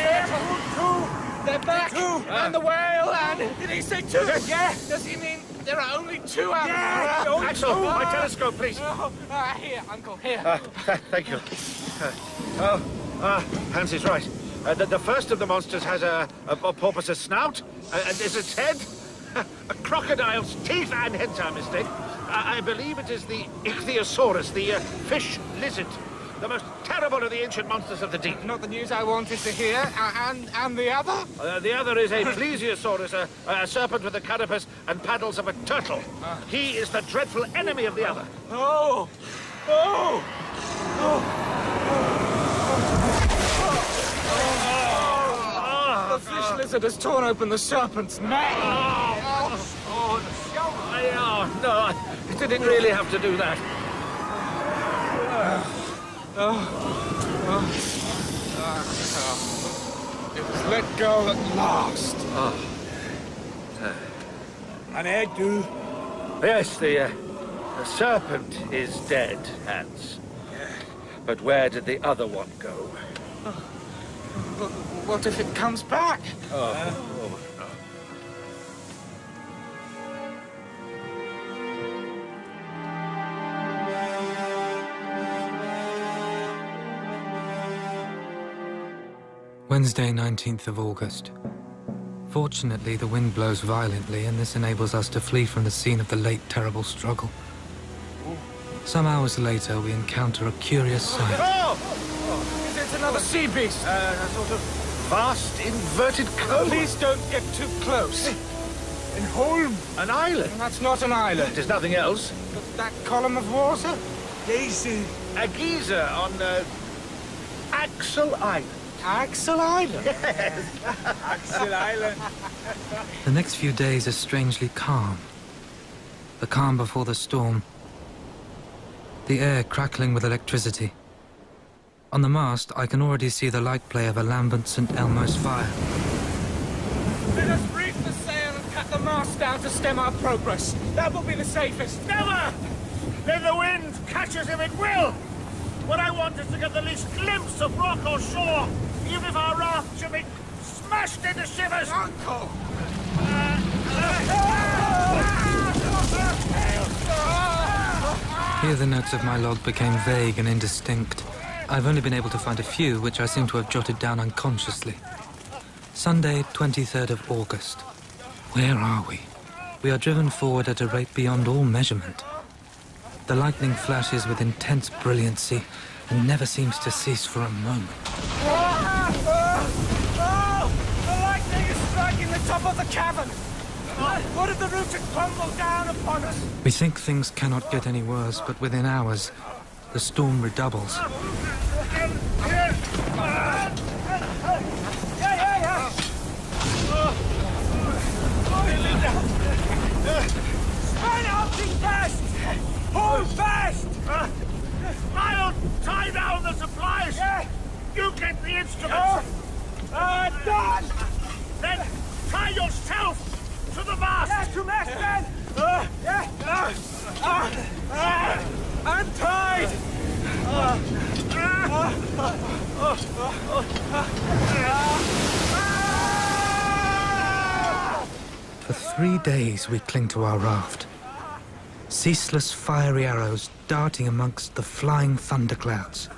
S4: Two! They're back! Two! And the whale! And... Did he say two?
S3: Yeah.
S4: Does he mean there are only two out
S3: Yeah.
S4: there?
S3: Axel, my telescope, please.
S4: Oh, uh, here, Uncle, here.
S3: Uh, thank you. Uh, oh, uh, Hans is right. Uh, the, the first of the monsters has a, a, a porpoise's snout, uh, and is its head a crocodile's teeth, and hence our mistake. I, I believe it is the Ichthyosaurus, the uh, fish lizard, the most terrible of the ancient monsters of the deep.
S4: Not the news I wanted to hear. Uh, and and the other?
S3: Uh, the other is a Plesiosaurus, a, a serpent with a carapace and paddles of a turtle. He is the dreadful enemy of the other.
S4: Oh! Oh! Oh! The fish lizard has torn open the serpent's neck.
S3: Oh, oh, I, oh, no, I didn't really have to do that.
S4: It was let go at last.
S9: Han er død.
S3: Yes, the, uh, the serpent is dead, Hans. But where did the other one go?
S4: But what if it comes back?
S2: Wednesday, 19th of August. Fortunately, the wind blows violently, and this enables us to flee from the scene of the late terrible struggle. Some hours later, we encounter a curious sight.
S4: Oh! Is it another sea beast?
S9: Uh, a sort of vast inverted cone.
S4: Please don't get too close.
S9: In Holm, an island.
S4: That's not an island.
S9: There's nothing else.
S4: But that column of water?
S9: Geyser. A geyser on uh, Axel Island.
S4: Axel Island?
S9: Yes.
S4: Axel Island.
S2: The next few days are strangely calm. The calm before the storm. The air crackling with electricity. On the mast, I can already see the light play of a lambent St. Elmo's fire.
S4: Let us reef the sail and cut the mast down to stem our progress. That will be the safest.
S3: Never! Let the wind catch us if it will! What I want is to get the least glimpse of rock or shore, even if our raft should be smashed into shivers!
S4: Uncle!
S2: Here the notes of my log became vague and indistinct. I've only been able to find a few, which I seem to have jotted down unconsciously. Sunday, 23rd of August. Where are we? We are driven forward at a rate beyond all measurement. The lightning flashes with intense brilliancy and never seems to cease for a moment.
S4: Oh! The lightning is striking the top of the cavern! What if the roof should crumble down upon us?
S2: We think things cannot get any worse, but within hours, the storm redoubles.
S3: Hold fast! I'll tie down the supplies! You get the instruments! Uh, done! Then tie yourself to the mast! Yes, to mast then! Uh, yeah. uh, uh, uh, I'm tied!
S2: For three days we cling to our raft. Ceaseless fiery arrows darting amongst the flying thunderclouds.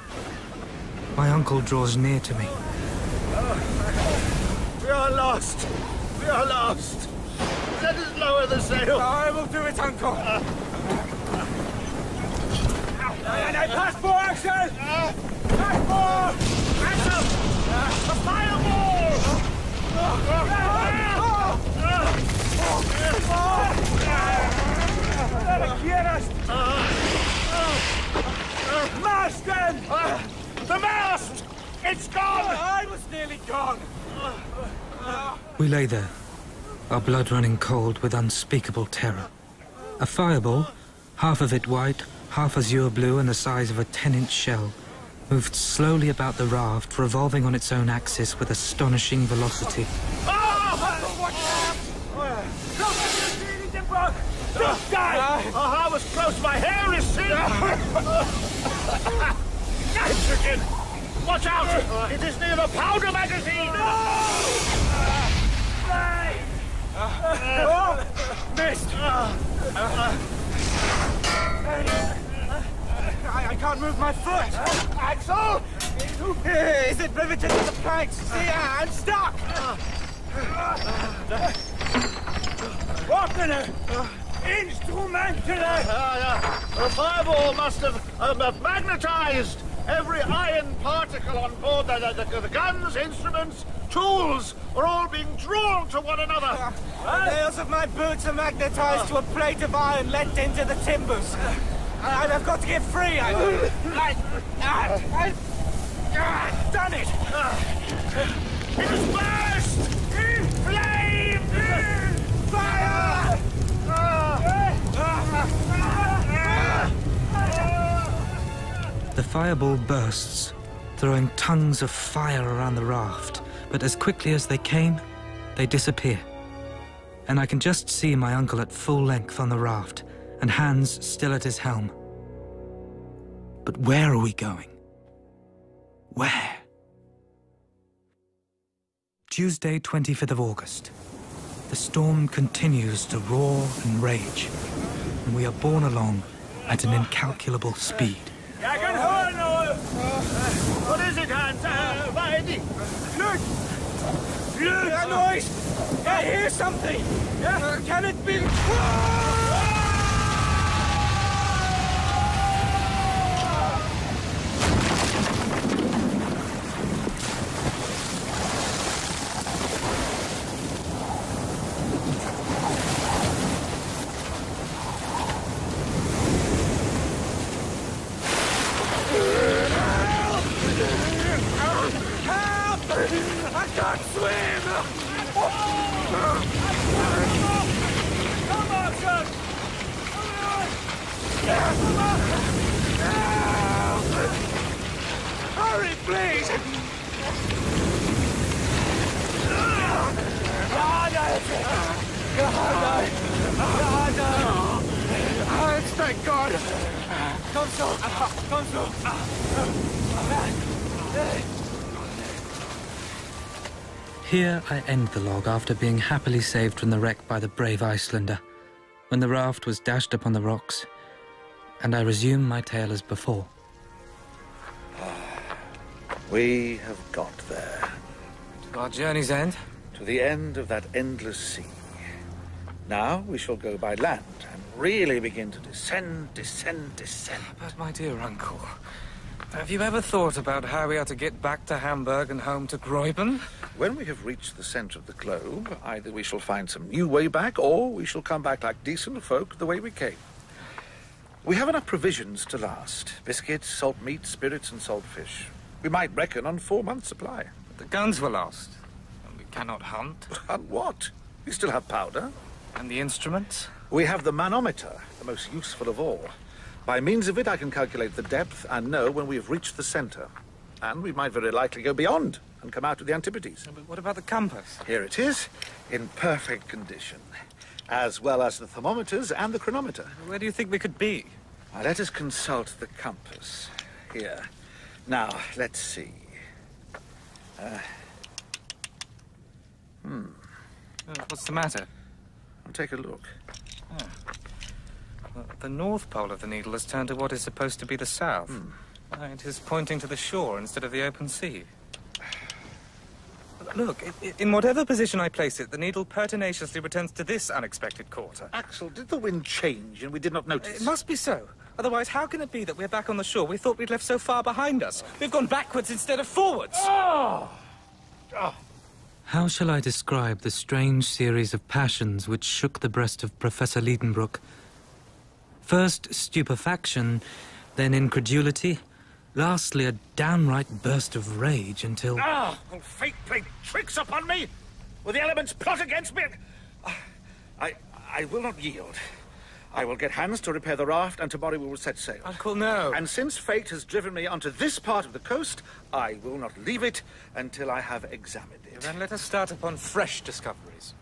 S2: My uncle draws near to me.
S3: We are lost! We are lost! Let us lower the sail!
S4: I will do it, Uncle! And I pass for Axel! Pass for!
S3: Axel! A fireball!
S4: Mast then!
S3: The mast! It's gone!
S4: I was nearly gone!
S2: We lay there, our blood running cold with unspeakable terror. A fireball, half of it white, half azure blue and the size of a 10-inch shell, moved slowly about the raft, revolving on its own axis with astonishing velocity.
S3: Don't die! Oh, I was close. My hair is singing! Nitrogen! Watch out! It is near the powder magazine!
S4: Oh! Missed! I, I can't move my foot!
S3: Axel!
S4: Is it riveted to the planks? See, I'm stuck!
S3: Ah, yeah. The fireball must have uh, magnetized every iron particle on board. The, the, the, guns, instruments, tools are all being drawn to one another.
S4: The nails of my boots are magnetized to a plate of iron let into the timbers. I, I've got to get free. I, I, I, I, ah, done it!
S3: It is burst! In flames! Fire!
S2: The fireball bursts, throwing tongues of fire around the raft, but as quickly as they came, they disappear. And I can just see my uncle at full length on the raft, and Hans still at his helm. But where are we going? Where? Tuesday, 25th of August. The storm continues to roar and rage, and we are borne along at an incalculable speed.
S3: Jeg kan høre noget! What is it, Hans? Uh, hvad det?
S4: Look! Look! A noise! I hear something! Can it be... cannot swim! Come!
S9: Hurry, please!
S8: God, God, God, God, thank God!
S9: Come so, come so.
S2: Here I end the log after being happily saved from the wreck by the brave Icelander, when the raft was dashed upon the rocks, and I resume my tale as before.
S3: Ah, we have got there.
S2: To our journey's end?
S3: To the end of that endless sea. Now we shall go by land and really begin to descend, descend, descend.
S2: But my dear uncle, have you ever thought about how we are to get back to Hamburg and home to Gräuben?
S3: When we have reached the center of the globe, either we shall find some new way back, or we shall come back like decent folk the way we came. We have enough provisions to last. Biscuits, salt meat, spirits, and salt fish. We might reckon on four months' supply.
S2: But the guns were lost. And we cannot hunt.
S3: And what? We still have powder.
S2: And the instruments?
S3: We have the manometer, the most useful of all. By means of it, I can calculate the depth and know when we have reached the center. And we might very likely go beyond and come out to the Antipodes.
S2: But what about the compass?
S3: Here it is, in perfect condition, as well as the thermometers and the chronometer.
S2: Where do you think we could be?
S3: Now, let us consult the compass. Here. Now, let's see. Uh, hmm.
S2: Uh, what's the matter?
S3: I'll take a look.
S2: Well, the north pole of the needle has turned to what is supposed to be the south. Hmm. Uh, it is pointing to the shore instead of the open sea. Look, i- i- in whatever position I place it, the needle pertinaciously returns to this unexpected quarter.
S3: Axel, did the wind change and we did not uh, notice?
S2: It must be so. Otherwise, how can it be that we're back on the shore? We thought we'd left so far behind us. We've gone backwards instead of forwards. Ah! Ah! How shall I describe the strange series of passions which shook the breast of Professor Lidenbrock? First stupefaction, then incredulity, lastly a downright burst of rage until.
S8: Ah! Oh, fate played tricks upon me! Will the elements plot against me?
S3: I, I will not yield. I will get Hans to repair the raft, and tomorrow we will set sail.
S2: Uncle, no.
S3: And since fate has driven me onto this part of the coast, I will not leave it until I have examined it.
S2: Then let us start upon fresh discoveries.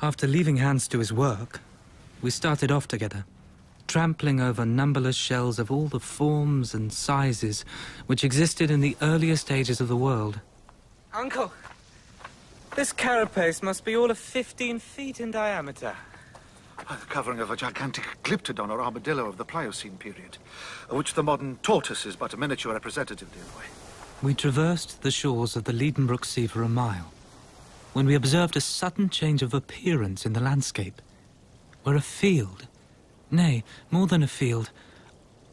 S2: After leaving Hans to his work, we started off together, trampling over numberless shells of all the forms and sizes which existed in the earliest ages of the world. Uncle, this carapace must be all of 15 feet in diameter.
S3: The covering of a gigantic glyptodon or armadillo of the Pliocene period, of which the modern tortoise is but a miniature representative, dear boy.
S2: We traversed the shores of the Lidenbrock Sea for a mile, when we observed a sudden change of appearance in the landscape, where a field, nay, more than a field,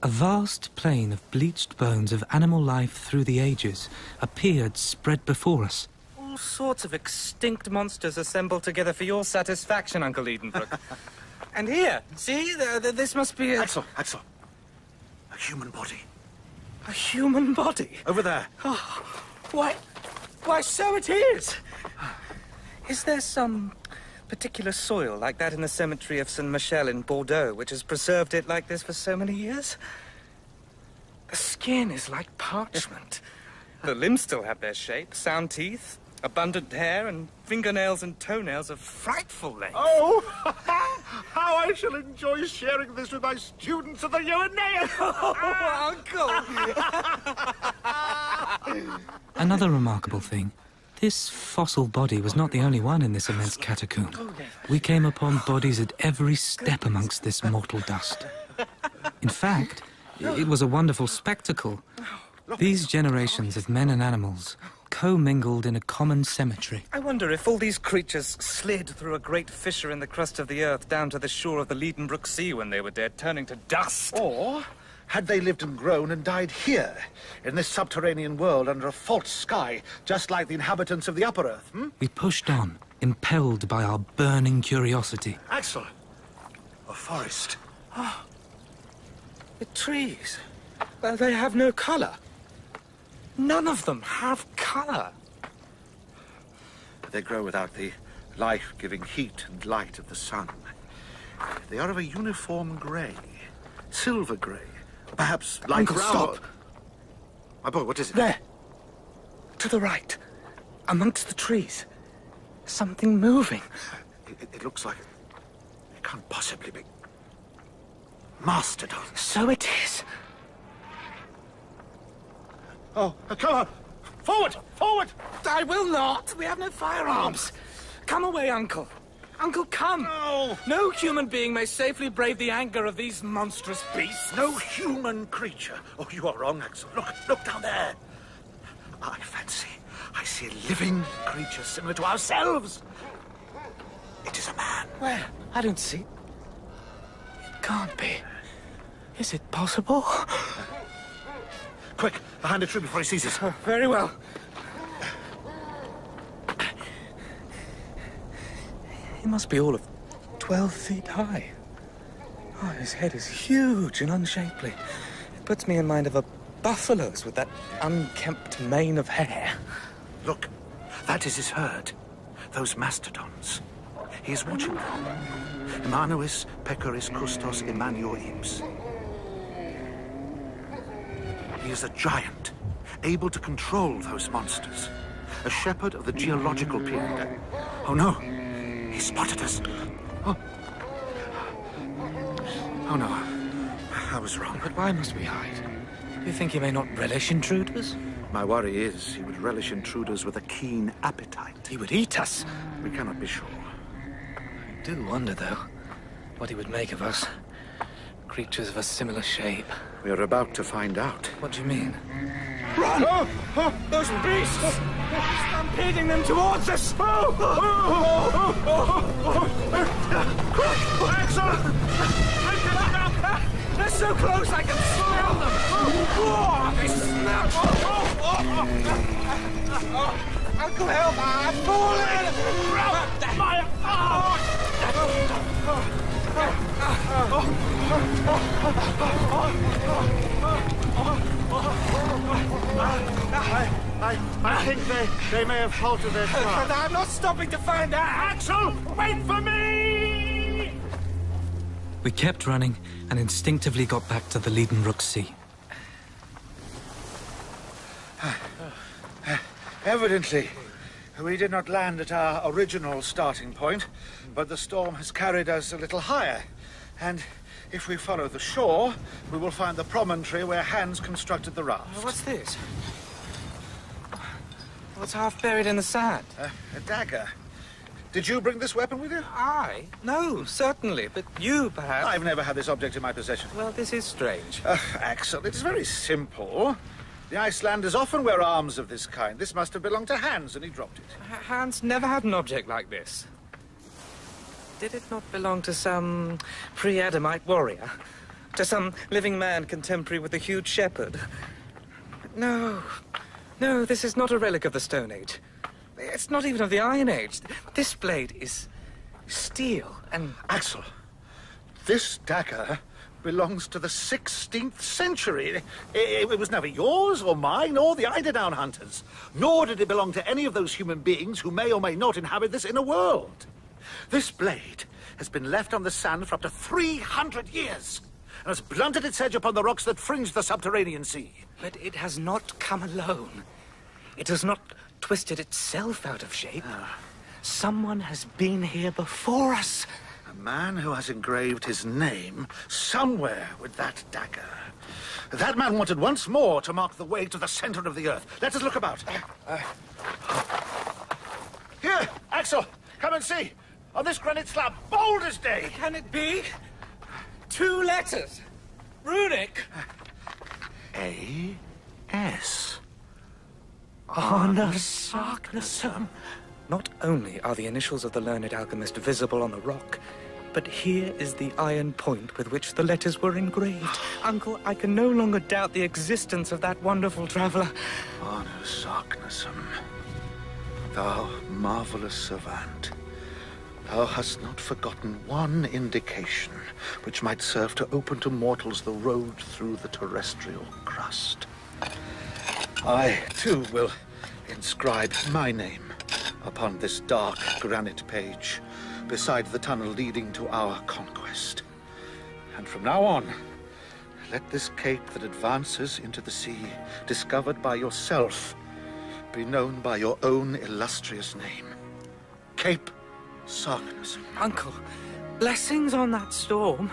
S2: a vast plain of bleached bones of animal life through the ages appeared spread before us. All sorts of extinct monsters assembled together for your satisfaction, Uncle Edenbrook. and here, see, th- th- this must be a...
S3: Axel, Axel. A human body.
S2: A human body?
S3: Over there.
S2: Oh, why, why, so it is. Is there some particular soil like that in the cemetery of Saint Michel in Bordeaux, which has preserved it like this for so many years? The skin is like parchment. The limbs still have their shape, sound teeth, abundant hair, and fingernails and toenails of frightful length.
S8: Oh, how I shall enjoy sharing this with my students at the UNA!
S2: Oh, uncle! Another remarkable thing. This fossil body was not the only one in this immense catacomb. We came upon bodies at every step amongst this mortal dust. In fact, it was a wonderful spectacle. These generations of men and animals commingled in a common cemetery. I wonder if all these creatures slid through a great fissure in the crust of the earth down to the shore of the Lidenbrock Sea when they were dead, turning to dust.
S3: Or had they lived and grown and died here, in this subterranean world under a false sky, just like the inhabitants of the upper earth? Hmm?
S2: We pushed on, impelled by our burning curiosity.
S3: Axel, a forest.
S2: The trees. Well, they have no color. None of them have color.
S3: They grow without the life-giving heat and light of the sun. They are of a uniform grey, silver grey, perhaps light
S2: Uncle,
S3: brown.
S2: stop.
S3: My boy, what is it?
S2: There.
S4: to the right, amongst the trees. Something moving.
S3: It, it- it looks like it can't possibly be. Mastodon.
S4: So it is.
S3: Oh, uh, come on! Forward! Forward!
S4: I will not. We have no firearms. Come away, Uncle. Uncle, come.
S3: No!
S4: No human being may safely brave the anger of these monstrous beasts.
S3: No human creature. Oh, you are wrong, Axel. Look, look down there. I fancy I see a living creature similar to ourselves. It is a man.
S4: Where? I don't see. It can't be. Is it possible?
S3: Quick, behind a tree before he sees us.
S4: Very well. He must be all of 12 feet high. Oh, his head is huge and unshapely. It puts me in mind of a buffalo's with that unkempt mane of hair.
S3: Look, that is his herd. Those mastodons. He is watching them. Immanis Pecoris Custos Immanior Ipse. He is a giant, able to control those monsters. A shepherd of the geological period. Oh no, he spotted us. Oh, oh no, I was wrong.
S4: But why must we hide? You think he may not relish intruders?
S3: My worry is he would relish intruders with a keen appetite.
S4: He would eat us.
S3: We cannot be sure.
S4: I do wonder, though, what he would make of us. Creatures of a similar shape.
S3: We are about to find out.
S4: What do you mean?
S9: Run! Oh, oh, those beasts! Stampeding them towards us! Oh, oh, oh, oh, oh, oh. Axel! I can, they're so close I can smell them! Oh, they smell! Oh, oh, oh, oh. Oh, Uncle, help! I've fallen! My...
S8: I, I, I think they, they may have halted their
S9: But
S8: charge.
S9: I'm not stopping to find out! Axel, wait for me!
S2: We kept running and instinctively got back to the Lidenbrock Sea.
S3: Evidently, we did not land at our original starting point, but the storm has carried us a little higher. And if we follow the shore, we will find the promontory where Hans constructed the raft.
S4: What's this? What's half buried in the sand?
S3: Uh, a dagger. Did you bring this weapon with you?
S4: I? No, certainly, but you, perhaps.
S3: I've never had this object in my possession.
S4: Well, this is strange.
S3: Uh, Axel, it is very simple. The Icelanders often wear arms of this kind. This must have belonged to Hans, and he dropped it.
S4: H- Hans never had an object like this. Did it not belong to some pre-Adamite warrior? To some living man contemporary with the huge shepherd? No, no, this is not a relic of the Stone Age. It's not even of the Iron Age. This blade is steel and...
S3: Axel, this dagger belongs to the 16th century. It, it- was never yours or mine or the Eiderdown hunters. Nor did it belong to any of those human beings who may or may not inhabit this inner world. This blade has been left on the sand for up to 300 years and has blunted its edge upon the rocks that fringe the subterranean sea.
S4: But it has not come alone. It has not twisted itself out of shape. Someone has been here before us.
S3: A man who has engraved his name somewhere with that dagger. That man wanted once more to mark the way to the center of the earth. Let us look about. Uh, here, Axel, come and see. On this granite slab, bold as day.
S4: Can it be? Two letters. Runic.
S3: A. S.
S4: Arne Saknussemm. Not only are the initials of the learned alchemist visible on the rock, but here is the iron point with which the letters were engraved. Uncle, I can no longer doubt the existence of that wonderful traveler.
S3: Arne Saknussemm. Thou marvelous savant. Thou hast not forgotten one indication which might serve to open to mortals the road through the terrestrial crust. I, too, will inscribe my name upon this dark granite page beside the tunnel leading to our conquest. And from now on, let this cape that advances into the sea, discovered by yourself, be known by your own illustrious name. Cape Saknussemm.
S4: Uncle, blessings on that storm.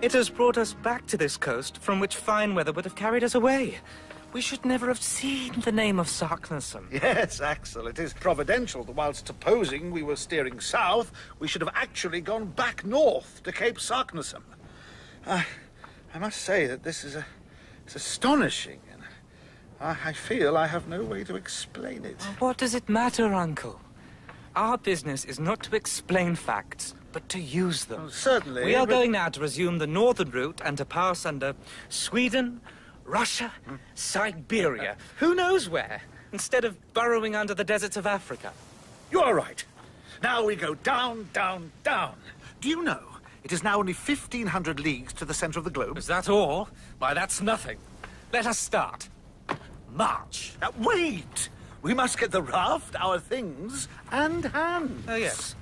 S4: It has brought us back to this coast from which fine weather would have carried us away. We should never have seen the name of Saknussemm.
S3: Yes, Axel, it is providential that whilst supposing we were steering south, we should have actually gone back north to Cape Saknussemm. I, I must say that this is a, it's astonishing, and I, I feel I have no way to explain it.
S4: What does it matter, Uncle? Our business is not to explain facts, but to use them.
S3: Oh, certainly.
S4: We are
S3: but-
S4: going now to resume the northern route and to pass under Sweden, Russia, Siberia, who knows where, instead of burrowing under the deserts of Africa.
S3: You are right. Now we go down, down, down. Do you know, it is now only 1,500 leagues to the center of the globe?
S4: Is that all? Why, that's nothing. Let us start. March.
S3: Now, wait! We must get the raft, our things, and Hans.
S4: Oh, yes.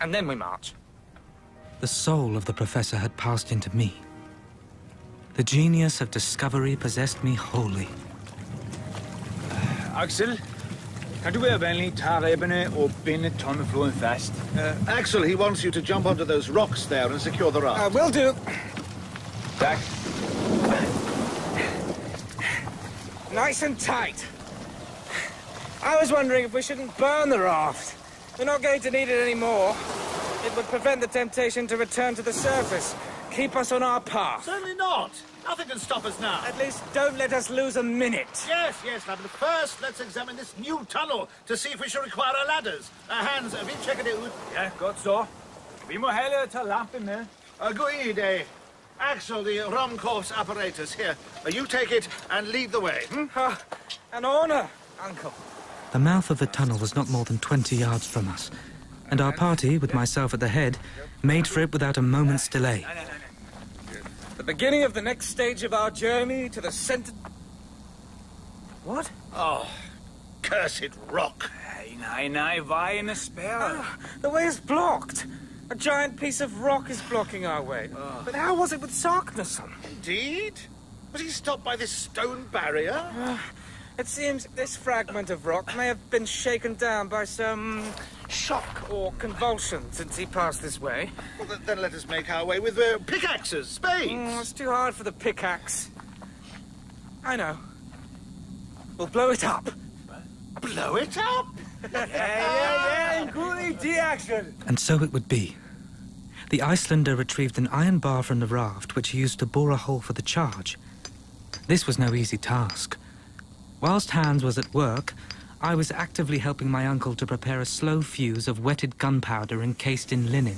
S4: And then we march.
S2: The soul of the professor had passed into me. The genius of discovery possessed me wholly.
S12: Axel, can kan du være venlig ta rebbene og binde tonnefloden fast?
S3: Uh, Axel, he wants you to jump onto those rocks there and secure the raft.
S4: Uh, will do.
S12: Tak.
S4: Nice and tight. I was wondering if we shouldn't burn the raft. We're not going to need it anymore. It would prevent the temptation to return to the surface. Keep us on our path.
S8: Certainly not. Nothing can stop us now.
S4: At least don't let us lose a minute.
S8: Yes, yes, but first let's examine this new tunnel to see if we shall require our ladders. Uh, Hans, uh, vi tjekker det ud.
S12: Ja, godt så. Vi må heller ta lampen med.
S3: Uh, good day. Axel, the Ruhmkorff's apparatus. Here, uh, you take it and lead the way. Hmm?
S4: Ah, an honor, Uncle.
S2: The mouth of the tunnel was not more than 20 yards from us, and our party, with myself at the head, made for it without a moment's delay.
S4: The beginning of the next stage of our journey to the center... What?
S3: Oh, cursed rock.
S12: Nej, nej, nej, vejen er spærret.
S4: Ah, the way is blocked. A giant piece of rock is blocking our way. But how was it with Saknussemm?
S3: Indeed? Was he stopped by this stone barrier?
S4: It seems this fragment of rock may have been shaken down by some shock or convulsion since he passed this way.
S3: Well, then, then let us make our way with uh, pickaxes, spades.
S4: Mm, it's too hard for the pickaxe. I know. We'll blow it up.
S3: Blow it up?
S12: Ja, ja, ja, en god idé,
S2: And so it would be. The Icelander retrieved an iron bar from the raft, which he used to bore a hole for the charge. This was no easy task. Whilst Hans was at work, I was actively helping my uncle to prepare a slow fuse of wetted gunpowder encased in linen.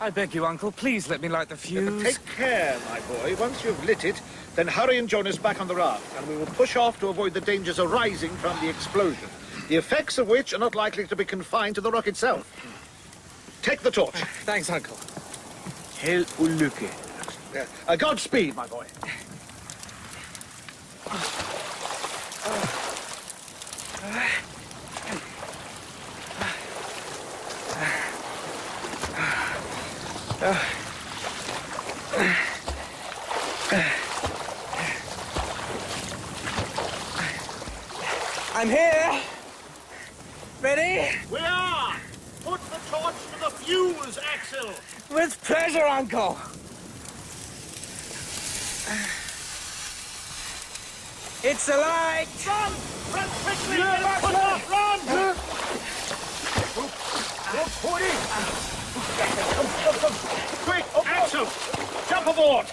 S4: I beg you, Uncle, please let me light the fuse.
S3: take care, my boy. Once you've lit it, then hurry and join us back on the raft, and we will push off to avoid the dangers arising from the explosion, the effects of which are not likely to be confined to the rock itself. Take the torch.
S4: Thanks, Uncle.
S12: Held ulykke.
S3: Uh, uh, Godspeed, my boy.
S4: I'm here. Ready?
S8: We are! Put the torch to the fuse, Axel!
S4: With pleasure, Uncle. It's alight.
S8: Run! Run quickly! Put off! Run! Yeah. Come, come, come! Quick, Axel! Jump aboard!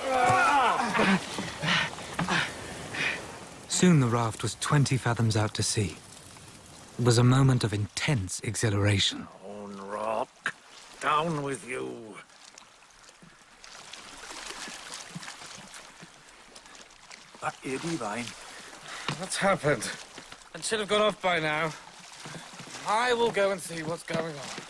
S2: Soon the raft was 20 fathoms out to sea. It was a moment of intense exhilaration.
S3: Own rock. Down with you.
S12: Hvad er det i vejen?
S4: What's happened? It should have gone off by now. I will go and see what's going on.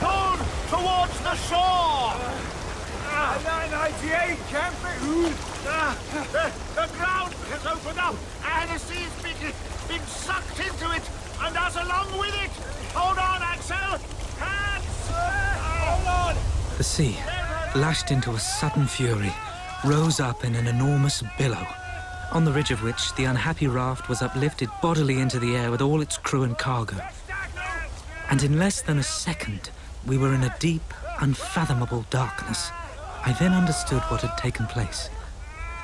S8: Pull towards the shore!
S12: Nej, nej, de er i
S3: The, the ground has opened up, and the sea's being, being sucked into it, and us along with it. Hold on, Axel. Hans! Hold on!
S2: The sea, lashed into a sudden fury, rose up in an enormous billow, on the ridge of which the unhappy raft was uplifted bodily into the air with all its crew and cargo. And in less than a second, we were in a deep, unfathomable darkness. I then understood what had taken place.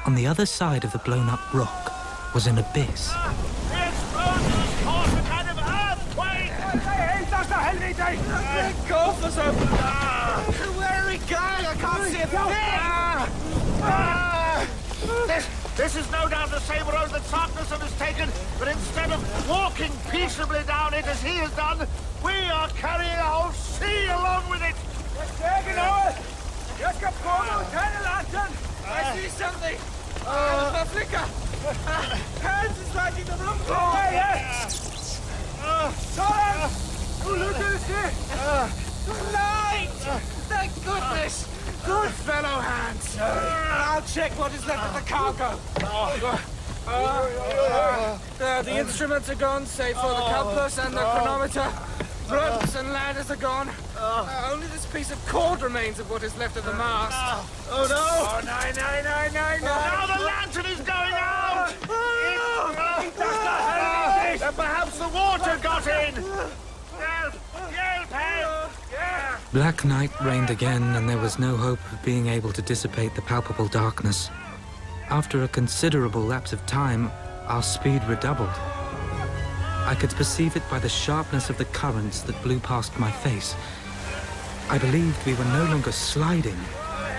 S2: On the other side of the blown up rock was an abyss.
S3: The explosion has a kind of earthquake!
S4: Hey, that's the helvete! The gulf is open! Where are we going? I can't see a thing!
S3: Ah! This, this is no doubt the same road that Saknussemm has taken, but instead of walking peaceably down it as he has done, we are carrying a whole sea along with it!
S4: Taking over! Just got Corvo, tiny lantern! I see something! Uh, flicker! Hans is lighting the room! Oh, hey, yes! Uh, Soren! Oh, look at this here! Light! Thank goodness! Good fellow, Hans! I'll check what is left of the cargo. Uh, uh, uh, the instruments are gone, save for the compass and the chronometer. Ropes and ladders are gone. Uh, only this piece of cord remains of what is left of the ah. mast. Ah.
S3: Oh no!
S4: Oh, no, no, no, no, no!
S3: Now the lantern is going out!
S4: It-
S3: And perhaps the water got in! Help! Help! Help! Yeah!
S2: Black night reigned again, and there was no hope of being able to dissipate the palpable darkness. After a considerable lapse of time, our speed redoubled. I could perceive it by the sharpness of the currents that blew past my face. I believed we were no longer sliding,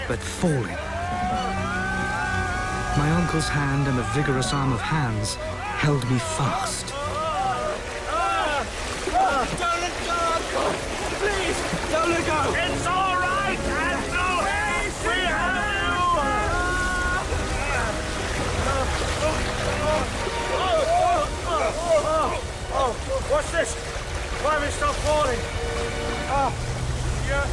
S2: but falling. My uncle's hand and the vigorous arm of Hans held me fast. Ah! Ah!
S4: Don't let go, Uncle! Please, don't let go!
S3: It's all right, Ansel! We have Oh, what's this? Why have we stopped falling? Oh, yeah.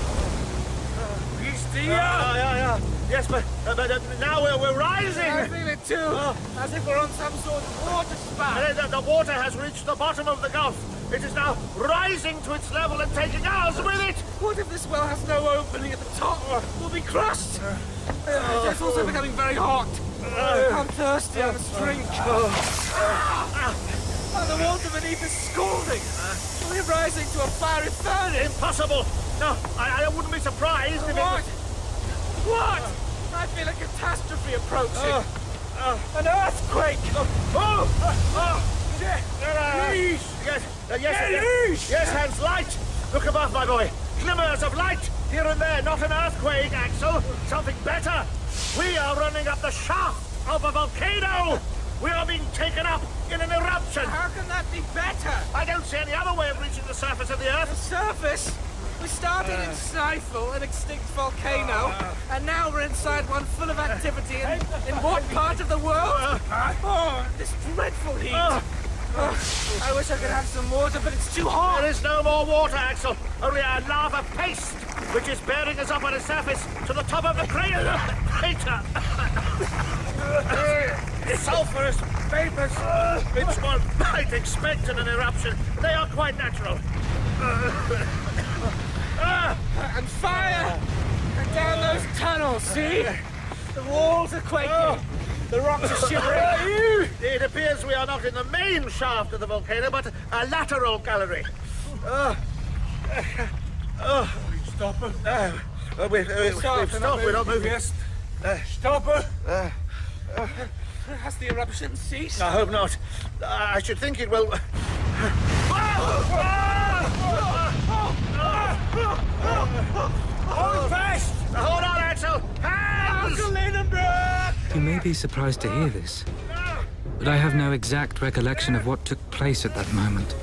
S4: Uh, he's the uh,
S3: Yeah, yeah, yeah. Yes, but, uh, but uh, now we're, we're rising.
S4: I feel it too. Ah. As if we're on some sort of water spout.
S3: Uh, the, the water has reached the bottom of the gulf. It is now rising to its level and taking ours with it.
S4: What if this well has no opening at the top? Uh. We'll be crushed. Uh, it's also becoming very hot. I'm thirsty. I must drink. Ah! The water beneath is scalding. We're rising to a fiery furnace.
S3: Impossible. No, I, I wouldn't be surprised if
S4: What?
S3: it was...
S4: What? I feel a catastrophe approaching. An earthquake.
S3: Oh! Oh!
S4: Yeah.
S3: Uh. Yes, uh, yes, yes, yes, Hans, light! Look above, my boy. Glimmers of light here and there. Not an earthquake, Axel. Something better. We are running up the shaft of a volcano. We are being taken up in an eruption.
S4: How can that be better?
S3: I don't see any other way of reaching the surface of the Earth.
S4: The surface. We started in Stifle, an extinct volcano, ah. and now we're inside one full of activity. In, in what part of the world? Ah. Oh, this dreadful heat. Oh, I wish I could have some water, but it's too hot.
S3: There is no more water, Axel. Only a lava paste, which is bearing us up on the surface to the top of the crater. crater. Sulphurous vapors, which one might expect in an eruption. They are quite natural.
S4: And fire! And down those tunnels, see? The walls are quaking. The rocks are shivering.
S3: It appears we are not in the main shaft of the volcano, but a lateral gallery. Uh, uh,
S4: Stop it.
S3: uh, uh, we, uh, we've
S4: Stop,
S3: stopped, we're not moving.
S4: Yes. Stop it. Has the eruption ceased?
S3: I hope not. I should think it will. Hold fast! Hold on, Axel! Hans!
S4: Uncle Lidenbrock!
S2: You may be surprised to hear this, but I have no exact recollection of what took place at that moment.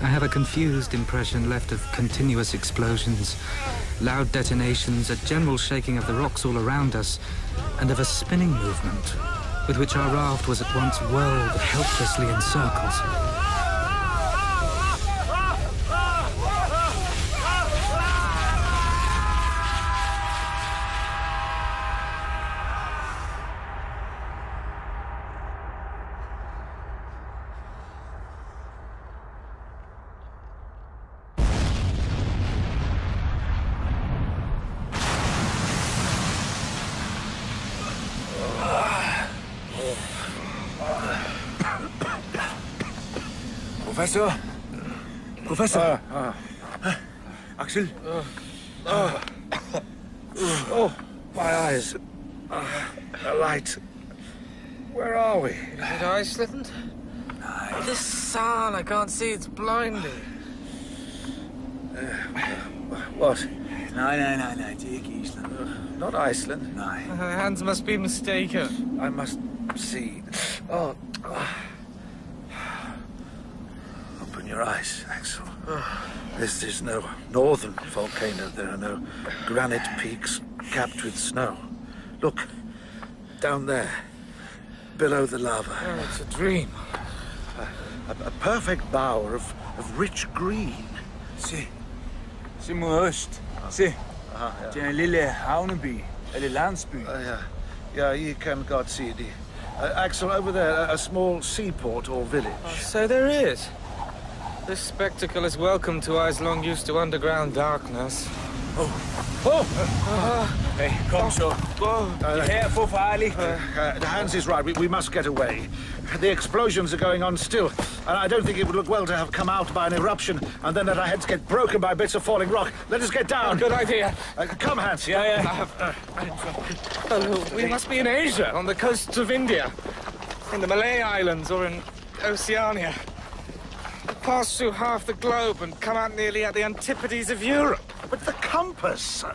S2: I have a confused impression left of continuous explosions, loud detonations, a general shaking of the rocks all around us, and of a spinning movement with which our raft was at once whirled helplessly in circles.
S12: Professor? Ah. Axel? Ah.
S3: Oh, my eyes. Ah, uh, a light. Where are we?
S4: Is it Iceland? This sun, I can't see, it's blinding.
S3: Uh, what?
S12: Nej, nej, nej, nej, det er ikke Island.
S3: Uh, not Iceland.
S12: Nej.
S4: Hans must be mistaken.
S3: I must see. Oh. Open your eyes, Axel. This is no northern volcano. There are no granite peaks capped with snow. Look, down there, below the lava.
S4: Oh, it's a dream.
S3: A, a perfect bower of, of rich green.
S12: Se. Se mod øst. Se. Det er en lille havneby. Eller landsby.
S3: Yeah, yeah, you can God see it. Uh, Axel, over there, a, a small seaport or village.
S4: So there is. This spectacle is welcome to eyes long used to underground darkness. Oh. Oh!
S12: Uh, Hey, kom så. Det her er for farligt.
S3: Uh, Hans is right. We, we must get away. The explosions are going on still, and I don't think it would look well to have come out by an eruption and then let our heads get broken by bits of falling rock. Let us get down.
S4: Good idea.
S3: Uh, come, Hans.
S12: Ja, ja.
S4: Oh, we must be in Asia, on the coasts of India, in the Malay Islands, or in Oceania. Pass through half the globe and come out nearly at the antipodes of Europe.
S3: But the compass, sir.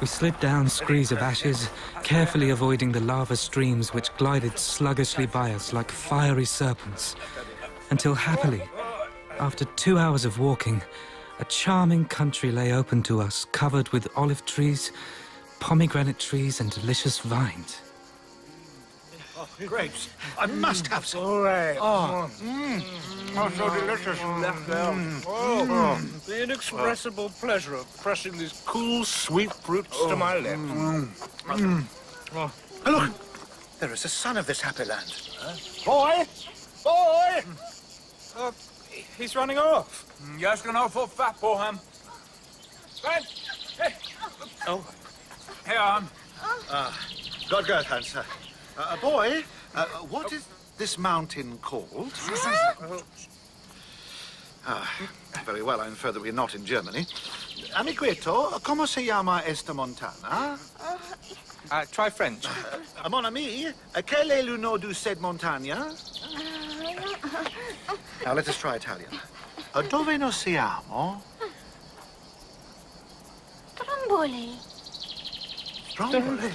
S2: We slid down screes of ashes, carefully avoiding the lava streams which glided sluggishly by us like fiery serpents, until happily, after two hours of walking, a charming country lay open to us, covered with olive trees, pomegranate trees, and delicious vines.
S3: Oh, grapes. I must have some.
S12: All right.
S3: Oh,
S12: Oh, so delicious. Mm. Mm.
S9: Oh, the inexpressible pleasure of pressing these cool, sweet fruits to my lips.
S3: Oh, look. There is a son of this happy land.
S9: Boy! Boy!
S4: Uh, he's running off.
S12: Jeg skal nok få fat på ham. Vent! Hey.
S4: Oh.
S12: Her er han. Ah.
S3: God go, Hans. Uh, uh, boy, uh, what is this mountain called? Ah, very well, I infer that we're not in Germany. Amigueto, ¿cómo se llama esta montana?
S4: Uh, try French.
S3: Uh, mon ami, uh, quel est le nom de cette montagne? Now let us try Italian. Uh, dove nos siamo?
S14: Stromboli.
S3: Stromboli.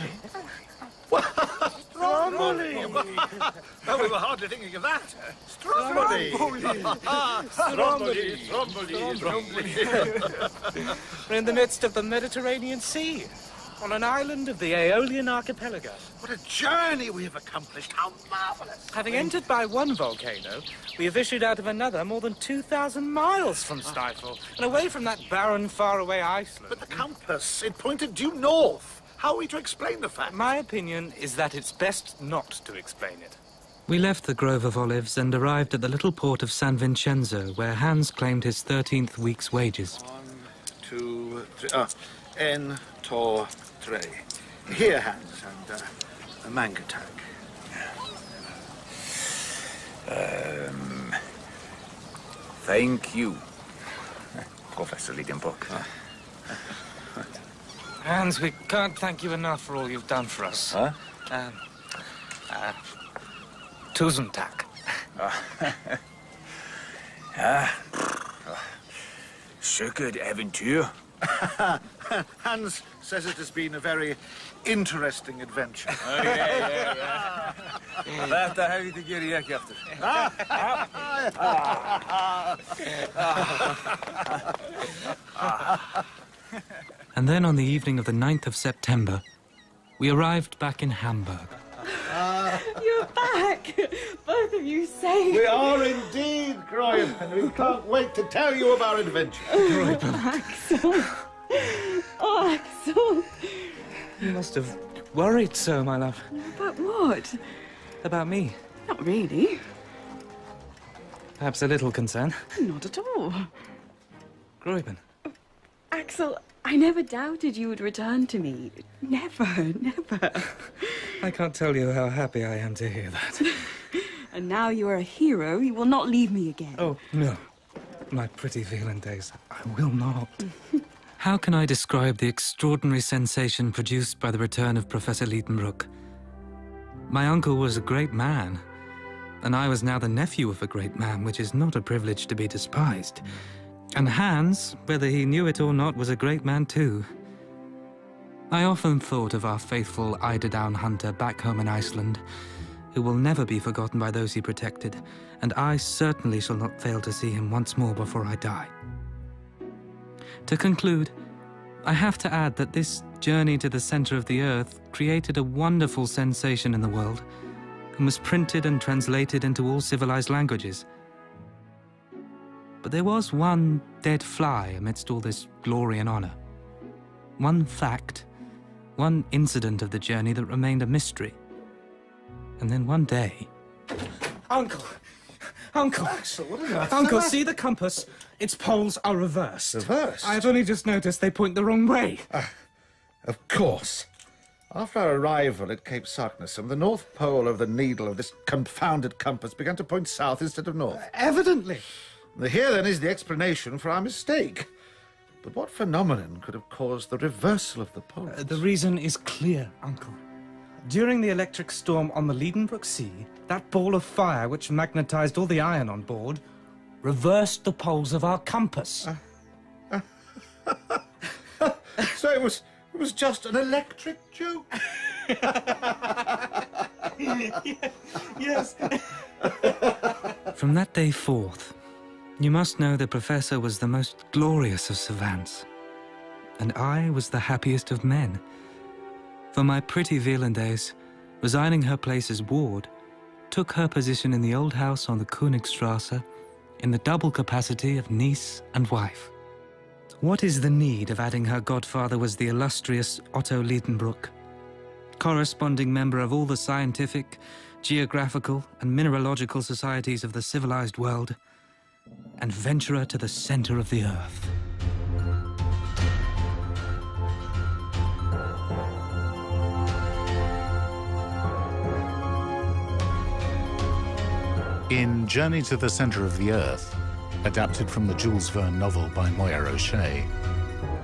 S3: Stromboli. oh, we were hardly thinking of that. Stromboli. Stromboli. Stromboli. Stromboli.
S4: We're in the midst of the Mediterranean Sea, on an island of the Aeolian archipelago.
S3: What a journey we have accomplished. How marvelous.
S4: Having entered by one volcano, we have issued out of another more than 2,000 miles from Stifle and away from that barren, faraway Iceland.
S3: But the compass, it pointed due north. How are we to explain the fact?
S4: My opinion is that it's best not to explain it.
S2: We left the grove of olives and arrived at the little port of San Vincenzo, where Hans claimed his 13th week's wages.
S3: One, two, three. Ah, en, to, tre. Here, Hans, and uh, a manga tag.
S12: Um, thank you, Professor Lidenbrock.
S4: Hans, we can't thank you enough for all you've done for us.
S12: Huh?
S4: Um, uh, tusen tack.
S12: Ja. Sikkert eventyr.
S3: Hans says it has been a very interesting adventure. Oh, yeah, yeah, yeah.
S12: Þetta hefði þið gerir ég ekki aftur.
S2: And then on the evening of the 9th of September, we arrived back in Hamburg.
S7: You're back! Both of you safe!
S3: we are indeed, Gräuben, and we can't wait to tell you of our adventure.
S7: Axel! Oh, Axel!
S4: You must have worried so, my love.
S7: About what?
S4: About me.
S7: Not really.
S4: Perhaps a little concern.
S7: Not at all.
S4: Gräuben.
S7: Axel, I never doubted you would return to me. Never, never.
S4: I can't tell you how happy I am to hear that.
S7: And now you are a hero, you will not leave me again.
S2: Oh, no. My pretty days, I will not. How can I describe the extraordinary sensation produced by the return of Professor Lidenbrock? My uncle was a great man, and I was now the nephew of a great man, which is not a privilege to be despised. And Hans, whether he knew it or not, was a great man too. I often thought of our faithful eiderdown hunter back home in Iceland, who will never be forgotten by those he protected, and I certainly shall not fail to see him once more before I die. To conclude, I have to add that this journey to the center of the earth created a wonderful sensation in the world and was printed and translated into all civilized languages. But there was one dead fly amidst all this glory and honor. One fact, one incident of the journey that remained a mystery. And then one day...
S4: Uncle! Uncle!
S3: Axel, what on earth?
S4: Uncle, see the compass? Its poles are reversed.
S3: Reversed?
S4: I've only just noticed they point the wrong way.
S3: Uh, of course. After our arrival at Cape Saknussemm, the north pole of the needle of this confounded compass began to point south instead of north.
S4: Evidently.
S3: Here, then, is the explanation for our mistake. But what phenomenon could have caused the reversal of the poles?
S4: Uh, the reason is clear, Uncle. During the electric storm on the Lidenbrock Sea, that ball of fire which magnetized all the iron on board reversed the poles of our compass.
S3: Uh, uh, so it was it was just an electric joke.
S4: yes.
S2: From that day forth, you must know the Professor was the most glorious of savants, and I was the happiest of men. For my pretty Virlandaise, resigning her place as ward, took her position in the old house on the Königstrasse in the double capacity of niece and wife. What is the need of adding her godfather was the illustrious Otto Lidenbrock, corresponding member of all the scientific, geographical, and mineralogical societies of the civilized world, and venturer to the center of the earth.
S1: In Journey to the Center of the Earth, adapted from the Jules Verne novel by Moya O'Shea,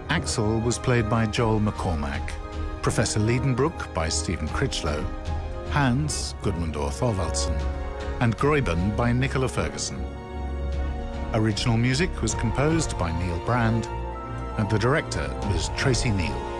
S1: Axel was played by Joel McCormack, Professor Lidenbrock by Stephen Critchlow, Hans Gudmundur Thorvaldsen, and Gräuben by Nicola Ferguson. Original music was composed by Neil Brand, and the director was Tracy Neal.